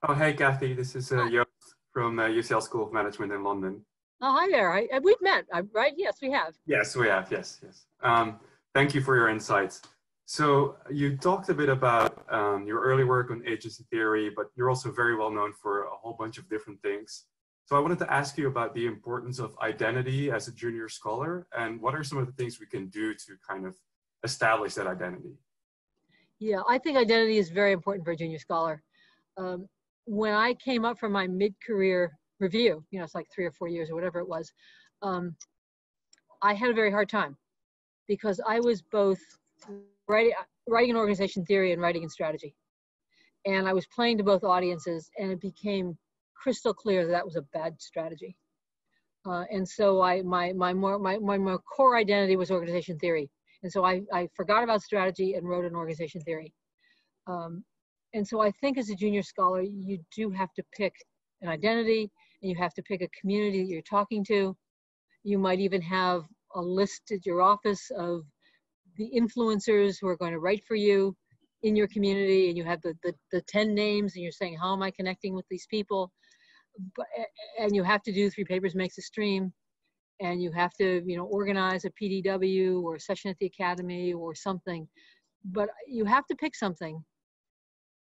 Oh, hey, Kathy. This is uh, Joost from uh, UCL School of Management in London. Oh, hi there. I, we've met, right? Yes, we have. Yes, we have. Yes, yes. Um, thank you for your insights. So you talked a bit about um, your early work on agency theory, but you're also very well known for a whole bunch of different things. So I wanted to ask you about the importance of identity as a junior scholar and what are some of the things we can do to kind of establish that identity? Yeah, I think identity is very important for a junior scholar. Um, when I came up from my mid-career review, you know, it's like three or four years or whatever it was, um, I had a very hard time because I was both writing, writing an organization theory and writing in strategy. And I was playing to both audiences and it became crystal clear that that was a bad strategy. Uh, and so I, my, my, more, my, my more core identity was organization theory. And so I, I forgot about strategy and wrote an organization theory. Um, and so I think as a junior scholar, you do have to pick an identity and you have to pick a community that you're talking to. You might even have a list at your office of the influencers who are going to write for you in your community and you have the, the, the 10 names and you're saying, how am I connecting with these people? but, and you have to do three papers makes a stream and you have to you know organize a pdw or a session at the academy or something but you have to pick something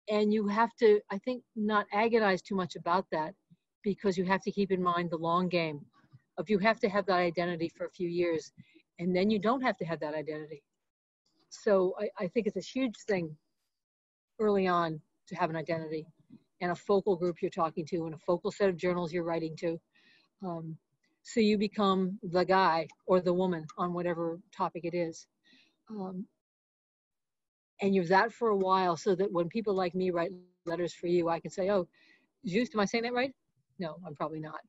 and you have to i think not agonize too much about that because you have to keep in mind the long game of you have to have that identity for a few years and then you don't have to have that identity. So I, I think it's a huge thing early on to have an identity and a focal group you're talking to and a focal set of journals you're writing to. Um, so you become the guy or the woman on whatever topic it is. Um, and you're that for a while so that when people like me write letters for you, I can say, oh, Joost, am I saying that right? No, I'm probably not.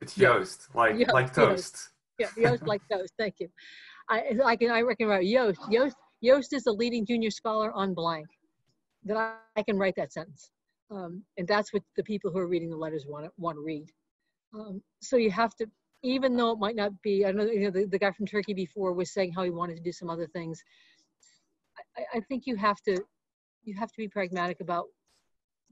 It's Joost, like, like toast. Yeah, Joost like toast, thank you. I, I can, I reckon about Joost. Joost, Joost is the leading junior scholar on blank. That I, I can write that sentence. Um, and that's what the people who are reading the letters want to, want to read. Um, so you have to, even though it might not be, I know, you know the, the guy from Turkey before was saying how he wanted to do some other things. I, I think you have to, you have to be pragmatic about,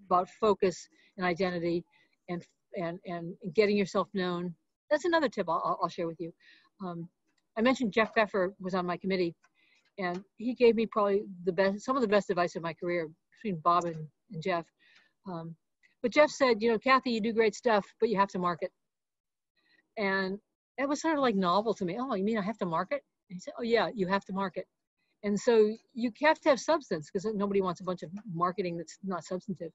about focus and identity and, and, and getting yourself known. That's another tip I'll, I'll share with you. Um, I mentioned Jeff Pfeffer was on my committee and he gave me probably the best, some of the best advice of my career between Bob and, and Jeff. Um, but Jeff said, you know, Kathy, you do great stuff, but you have to market. And it was sort of like novel to me. Oh, you mean I have to market? And he said, oh yeah, you have to market. And so you have to have substance because nobody wants a bunch of marketing that's not substantive.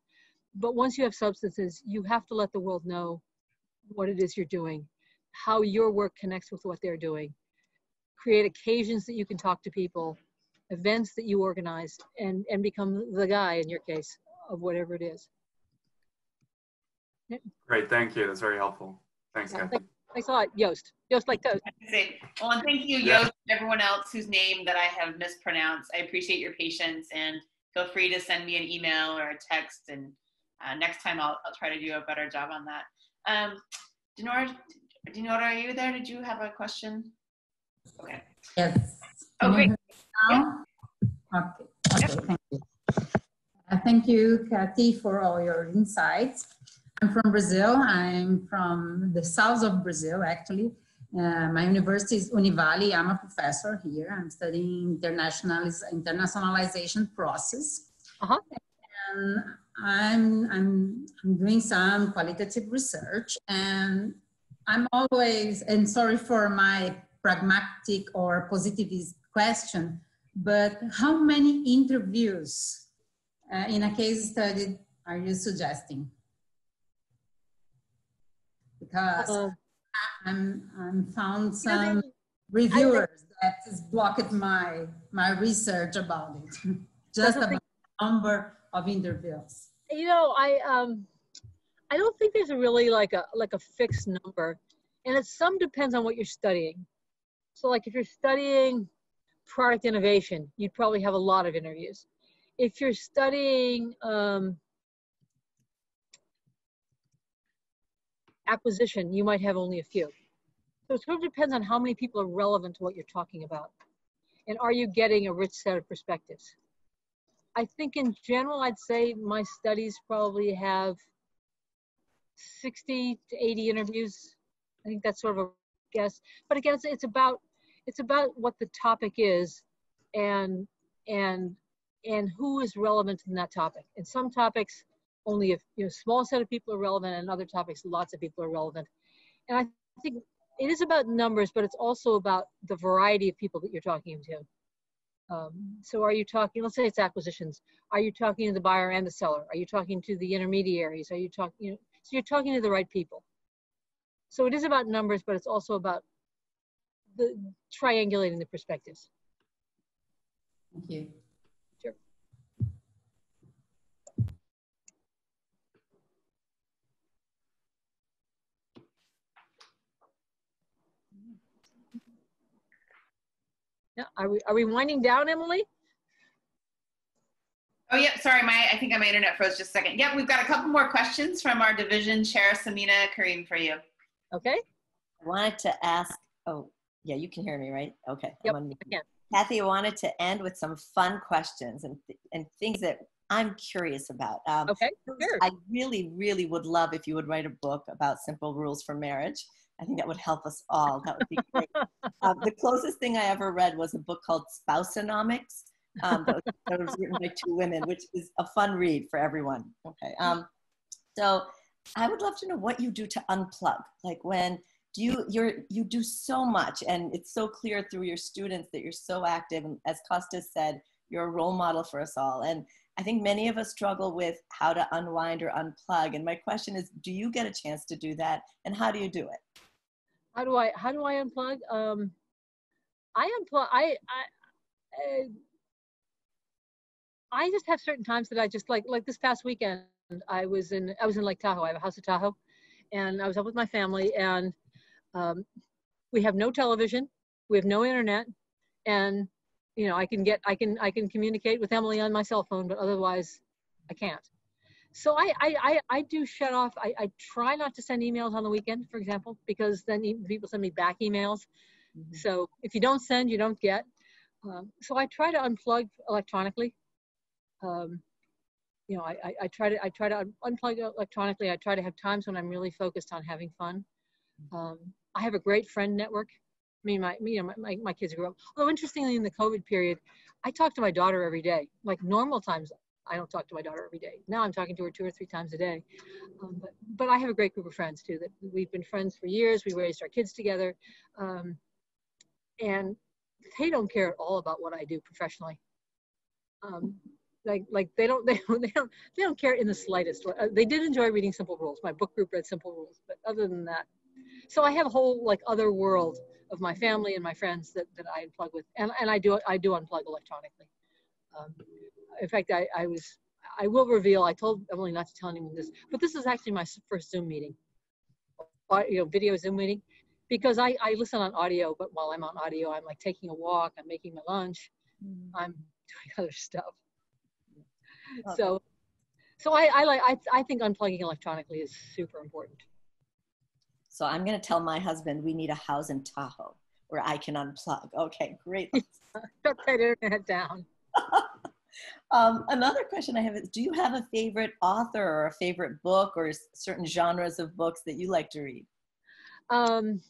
But once you have substances, you have to let the world know what it is you're doing, how your work connects with what they're doing. Create occasions that you can talk to people, events that you organize, and, and become the guy in your case of whatever it is. Great, thank you. That's very helpful. Thanks, yeah, Kathy. Thanks a lot, Yost. Yost like toast. Well, and thank you, Yost, yeah. everyone else whose name that I have mispronounced. I appreciate your patience and feel free to send me an email or a text and uh, next time I'll, I'll try to do a better job on that. Um, Dinora, Dinora, are you there? Did you have a question? Okay. Yes. Oh, great. Yeah. Okay. Okay, thank you. Uh, thank you, Kathy, for all your insights. I'm from Brazil. I'm from the south of Brazil, actually. Uh, my university is Univali. I'm a professor here. I'm studying internationaliz internationalization process. Uh-huh. And I'm, I'm, I'm doing some qualitative research and I'm always, and sorry for my pragmatic or positivist question, but how many interviews uh, in a case study are you suggesting? Because uh, I'm, I'm found some reviewers that has blocked my, my research about it. Just about number of interviews. You know, I, um, I don't think there's a really like a, like a fixed number and it some depends on what you're studying. So like if you're studying product innovation, you'd probably have a lot of interviews. If you're studying um, acquisition, you might have only a few. So it sort of depends on how many people are relevant to what you're talking about. And are you getting a rich set of perspectives? I think in general, I'd say my studies probably have 60 to 80 interviews. I think that's sort of a guess. But again, it's, it's about it's about what the topic is and and and who is relevant in that topic. In some topics, only a you know, small set of people are relevant, and other topics, lots of people are relevant. And I think it is about numbers, but it's also about the variety of people that you're talking to. Um, so are you talking, let's say it's acquisitions. Are you talking to the buyer and the seller? Are you talking to the intermediaries? Are you talking, you know, so you're talking to the right people. So it is about numbers, but it's also about the triangulating the perspectives. Thank you. Sure. Yeah, are we, are we winding down, Emily? Oh yeah, sorry, my I think my internet froze just a second. Yeah, we've got a couple more questions from our division chair, Samina Karim, for you. Okay. I wanted to ask, oh, yeah, you can hear me, right? Okay. Yep, I can. Kathy, I wanted to end with some fun questions and, th and things that I'm curious about. Um, okay, sure. I really, really would love if you would write a book about simple rules for marriage. I think that would help us all. That would be great. um, the closest thing I ever read was a book called Spousonomics. Um, that, was, that, was, written by two women, which is a fun read for everyone. Okay. Um, so I would love to know what you do to unplug. Like when do you you're you do so much and it's so clear through your students that you're so active and as Costas said you're a role model for us all and I think many of us struggle with how to unwind or unplug and my question is do you get a chance to do that and how do you do it how do I how do I unplug um I unplug I I uh, I just have certain times that I just like like this past weekend I was in I was in Lake Tahoe I have a house in Tahoe and I was up with my family and um, we have no television, we have no internet, and you know I can get I can I can communicate with Emily on my cell phone, but otherwise I can't. So I I I, I do shut off. I, I try not to send emails on the weekend, for example, because then people send me back emails. Mm-hmm. So if you don't send, you don't get. Um, so I try to unplug electronically. Um, you know, I, I, I, try to I try to unplug electronically. I try to have times when I'm really focused on having fun. Mm-hmm. Um, I have a great friend network. I mean, my, you know, my, my kids grew up. Although interestingly, in the COVID period, I talk to my daughter every day. Like normal times, I don't talk to my daughter every day. Now I'm talking to her two or three times a day. Um, but, but I have a great group of friends too. That we've been friends for years. We raised our kids together, um, and they don't care at all about what I do professionally. Um, like like they don't they don't they don't they don't care in the slightest. Uh, they did enjoy reading Simple Rules. My book group read Simple Rules, but other than that, so I have a whole like other world of my family and my friends that, that I unplug with, and, and I do I do unplug electronically. Um, in fact, I, I was I will reveal. I told Emily not to tell anyone this, but this is actually my first Zoom meeting, you know, video Zoom meeting, because I I listen on audio, but while I'm on audio, I'm like taking a walk, I'm making my lunch, mm-hmm. I'm doing other stuff. Okay. So, so I I like I I think unplugging electronically is super important. So I'm going to tell my husband we need a house in Tahoe where I can unplug. Okay, great. Shut that internet down. um, another question I have is Do you have a favorite author or a favorite book or certain genres of books that you like to read? Um,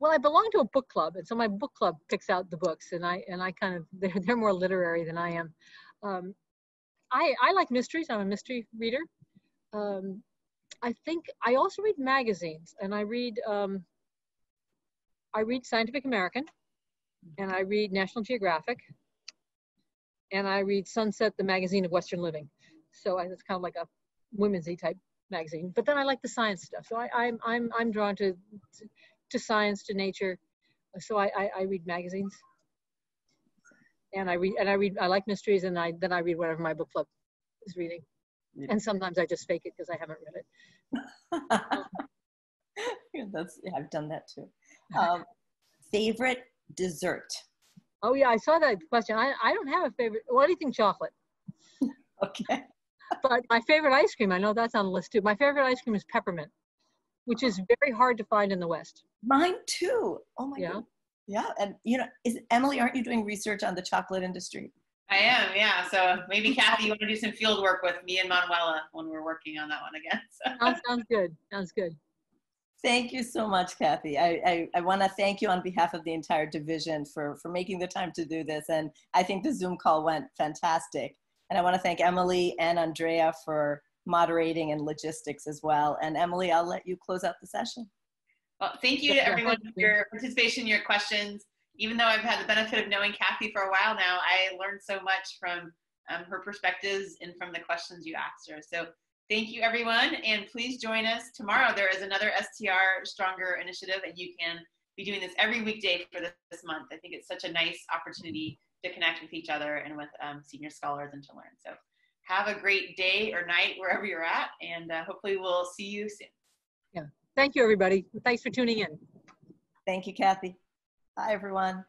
well, I belong to a book club, and so my book club picks out the books, and I and I kind of they're, they're more literary than I am. Um, I I like mysteries. I'm a mystery reader. Um, I think I also read magazines, and I read um, I read Scientific American, and I read National Geographic, and I read Sunset, the magazine of Western Living. So I, it's kind of like a women's type magazine. But then I like the science stuff. So I, I'm, I'm I'm drawn to, to, to science, to nature. So I, I, I read magazines, and I read and I read I like mysteries, and I then I read whatever my book club is reading and sometimes I just fake it because I haven't read it. That's yeah, I've done that too. Um, favorite dessert? Oh yeah, I saw that question. I, I don't have a favorite. Well, anything chocolate. okay. But my favorite ice cream, I know that's on the list too. My favorite ice cream is peppermint, which is very hard to find in the West. Mine too. Oh my yeah. god. Yeah, and you know, is Emily? Aren't you doing research on the chocolate industry? I am, yeah. So maybe Kathy, you want to do some field work with me and Manuela when we're working on that one again. So. sounds good. Sounds good. Thank you so much, Kathy. I, I, I want to thank you on behalf of the entire division for, for making the time to do this. And I think the Zoom call went fantastic. And I want to thank Emily and Andrea for moderating and logistics as well. And Emily, I'll let you close out the session. Well, thank you to everyone for your participation, your questions even though I've had the benefit of knowing Kathy for a while now, I learned so much from um, her perspectives and from the questions you asked her. So thank you everyone. And please join us tomorrow. There is another STR Stronger initiative and you can be doing this every weekday for this, this month. I think it's such a nice opportunity to connect with each other and with um, senior scholars and to learn. So have a great day or night wherever you're at. And uh, hopefully we'll see you soon. Yeah. Thank you, everybody. Thanks for tuning in. Thank you, Kathy. Bye, everyone.